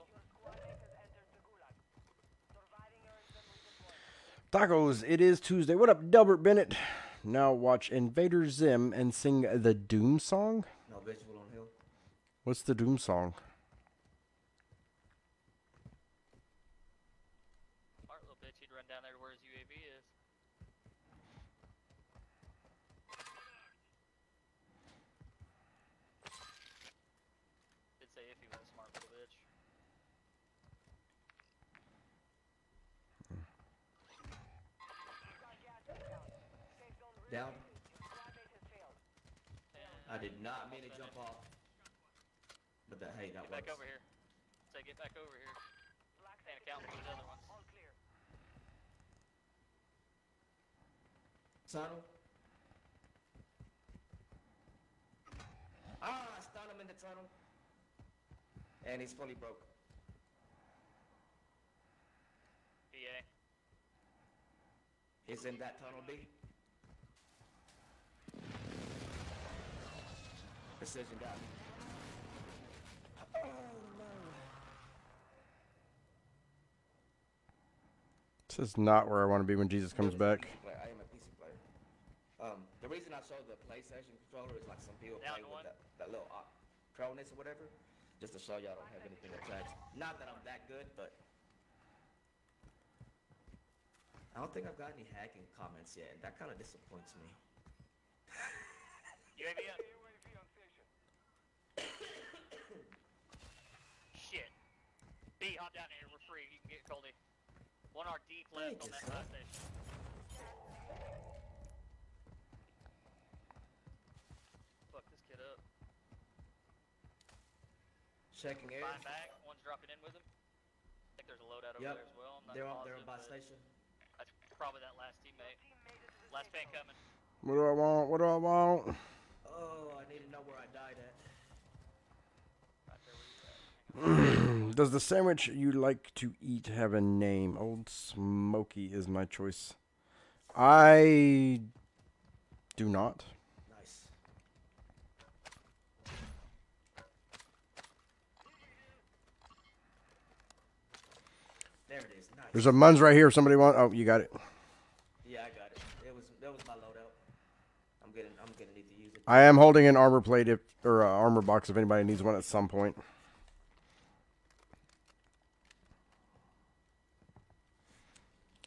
Tacos. It is Tuesday. What up, Delbert Bennett? Now watch Invader Zim and sing the Doom song. No visual on hill. What's the Doom song? Smart little bitch. He'd run down there to where his UAV is. Did say if he was a smart little bitch. Down. I did not mean to jump off. But that, hey, that Get works. back over here. Say get back over here. Can't account for the other ones. Tunnel. Ah, I stunned him in the tunnel. And he's fully broke. PA. He's in that tunnel B. Precision got me. This is not where I want to be when Jesus comes back. I am a PC player. Um, the reason I show the PlayStation controller is like some people Down play with that, that little uh, Cronus or whatever, just to show y'all don't have anything attached. Not that I'm that good, but I don't think I've got any hacking comments yet, and that kind of disappoints me. UAV up. Shit. B, hop down here. We're free. You can get Coldy. One R deep left Thank on that sir. fire station. Fuck this kid up. Checking air. Fine back. One's dropping in with him. I think there's a loadout over Yep. there as well. Not They're on, they're on by station. That's probably that last teammate. Last fan coming. What do I want? What do I want? Oh, I need to know where I died at. Right there where you at. Does the sandwich you like to eat have a name? Old Smoky is my choice. I do not. Nice. There it is. Nice. There's a Muns right here. If somebody want. Oh, you got it. Yeah, I got it. It was that was my loadout. I'm gonna I'm gonna need to use it. I am holding an armor plate if or uh, armor box if anybody needs one at some point.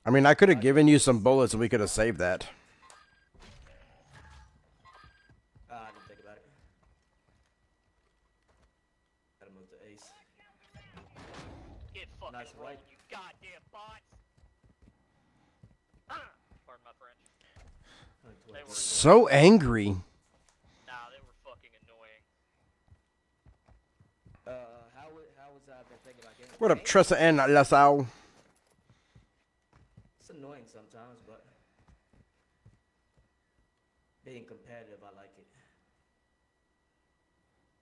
I mean, I could have given you some bullets and we could have saved that. Ah, I didn't think about it. Gotta move to ace. Get fucking Nice right. you goddamn bots. Ah, Pardon my French. So angry. Nah, they were fucking annoying. Uh, how wa- how was I been thinking about getting? What up, Ace? Tressa and Lasau? It's annoying sometimes, but being competitive, I like it.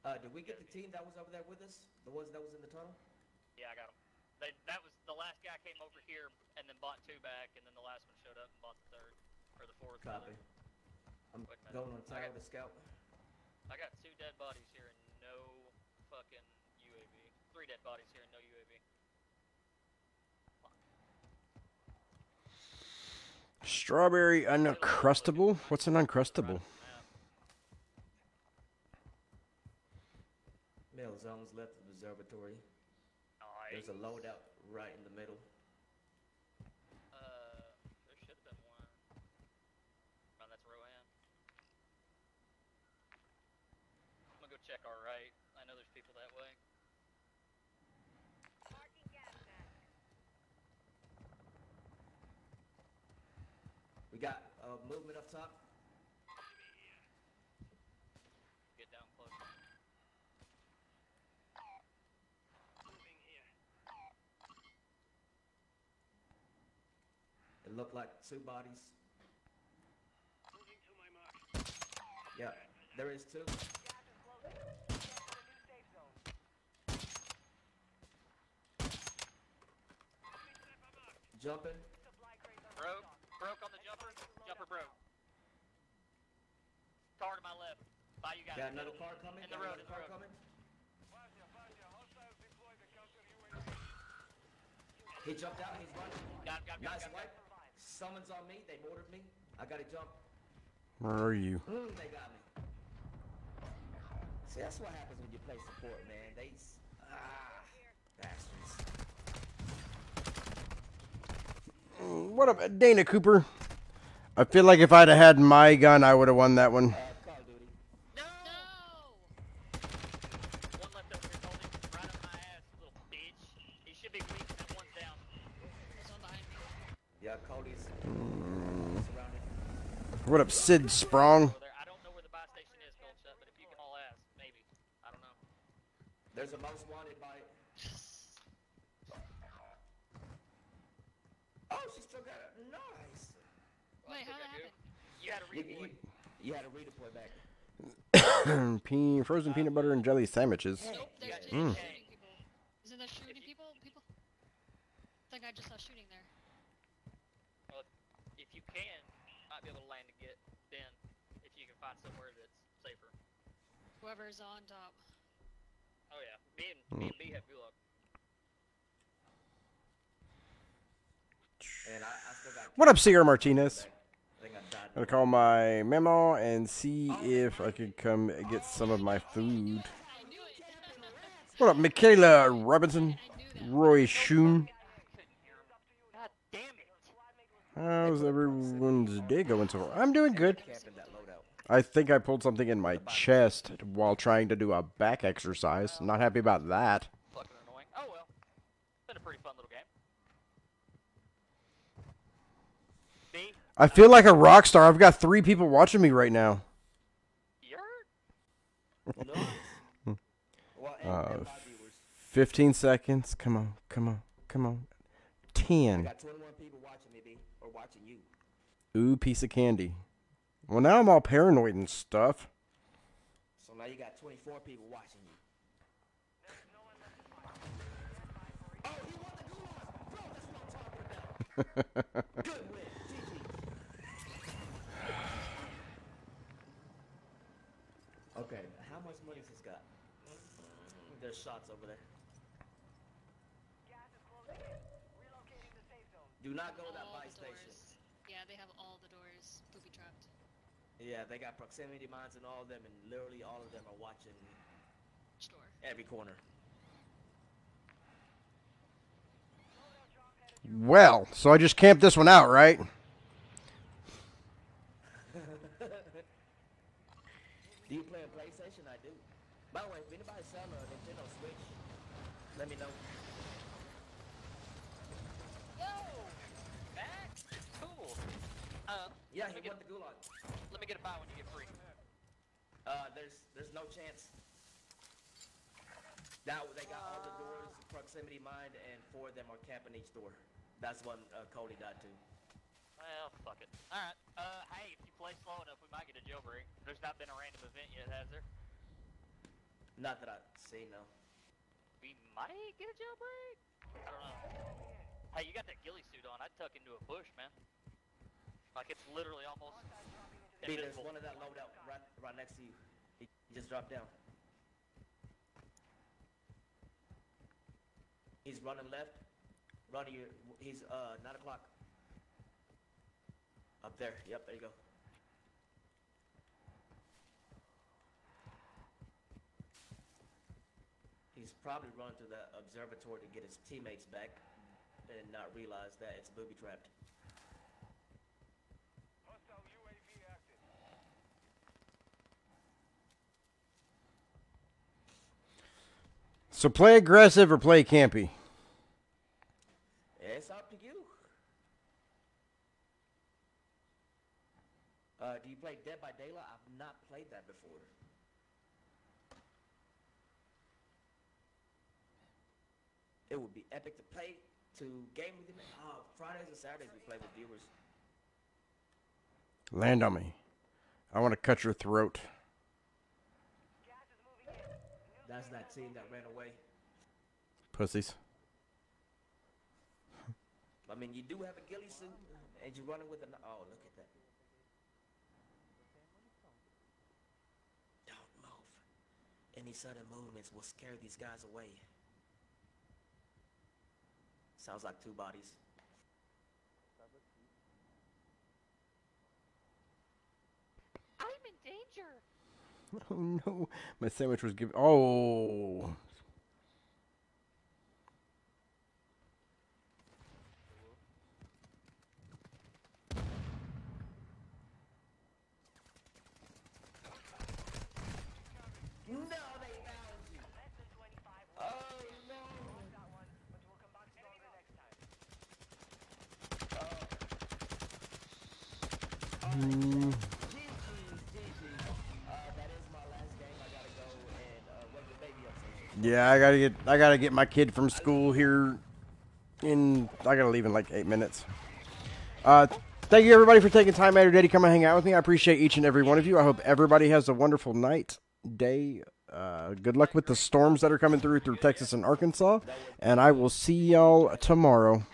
Uh, did we get the team that was over there with us? The ones that was in the tunnel? Yeah, I got them. They, that was the last guy came over here and then bought two back, and then the last one showed up and bought the third or the fourth. rather. Copy. I'm Wait a minute. going on I tower got- to scout. I got two dead bodies here and no fucking UAV. Three dead bodies here and no UAV. Strawberry uncrustable? What's an uncrustable? Map. Mill zones left of observatory. There's a loadout right in the middle. Uh, there should have been one. Oh, that's Rohan. I'm gonna go check our right. I know there's people that way. We got uh, movement up top. Get down close. It looked like two bodies. Yeah, there is two. Jumping. Broke. Broke on the jumper. Jumper broke. Car to my left. By you guys. Got another car coming. In the road, in the road. coming. He jumped out. He's running. Got him, got him, got Nice him, got him. wipe. Summons on me. They me. I gotta jump. Where are you? Mm, they got me. See, that's what happens when you play support, man. They ah bastards. What up, Dana Cooper? I feel like if I'd have had my gun, I would have won that one. What up, Sid Sprong? There's a most wanted by. Oh, she still got. Nice. Wait, how that happened? You had redeploy. You, you, had redeploy back. Pe frozen uh, peanut butter and jelly sandwiches. Mm. Whoever's on top. Oh yeah, me and me and hmm. B have gulag. And I, I still got. What up, Sierra Martinez? I think I died. I'm gonna call my memo and see if I could come get some of my food. I knew it. What up, Michaela Robinson? I knew that. Roy Schoon? God damn it! How's everyone's day going so far? I'm doing good. Camping that loadout. I think I pulled something in my chest while trying to do a back exercise. Not happy about that. Fucking annoying. Oh well. Been a pretty fun little game. B, I feel like a rock star. I've got three people watching me right now. you're Nice. well, and, Uh, and my viewers. 15 seconds. Come on, come on, come on. I 10. got 21 people watching me, B, or watching you. Ooh, piece of candy. Well, now I'm all paranoid and stuff. So now you got 24 people watching you. Oh, he won the gulag! Bro, that's what I'm talking about. Good win. GG. Okay, how much money has this got? There's shots over there. Do not go to that All buy station. Yeah, they have all the doors booby trapped. Yeah, they got proximity mines and all of them, and literally all of them are watching Which door? every corner. Well, so I just camped this one out, right? Do you play on PlayStation? I do. By the way, if anybody's selling a Nintendo Switch, let me know. Whoa! Back? Cool. Uh, Yeah, he won Uh, there's there's no chance. Now they got all the doors proximity mined, and four of them are camping each door. That's one uh, Cody died to. Well, fuck it. Alright, uh, hey, if you play slow enough, we might get a jailbreak. There's not been a random event yet, has there? Not that I've seen, no. We might get a jailbreak? I don't know. Hey, you got that ghillie suit on. I'd tuck into a bush, man. Like, it's literally almost B, there's one of that loadout right, right next to you. He, just dropped down. He's running left. Running your, he's uh nine o'clock. Up there. Yep, there you go. He's probably running to the observatory to get his teammates back and not realize that it's booby trapped. So play aggressive or play campy. It's up to you. Uh, do you play Dead by Daylight? I've not played that before. It would be epic to play to game with you. Oh, Fridays and Saturdays we play with viewers. Land on me. I want to cut your throat. That's that team that ran away. Pussies. I mean, you do have a ghillie suit, and you're running with an. Oh, look at that. Don't move. Any sudden movements will scare these guys away. Sounds like two bodies. I'm in danger! Oh no, my sandwich was given. Oh, No, they found you. Oh no. Mm, GG, GG. Uh, that is my last game. I gotta go and uh, wake the baby up. so she- yeah. I gotta get. I gotta get my kid from school here. In I gotta leave in like eight minutes. Uh, thank you everybody for taking time out of your day to come and hang out with me. I appreciate each and every one of you. I hope everybody has a wonderful night, day. Uh, good luck with the storms that are coming through through Texas and Arkansas, and I will see y'all tomorrow.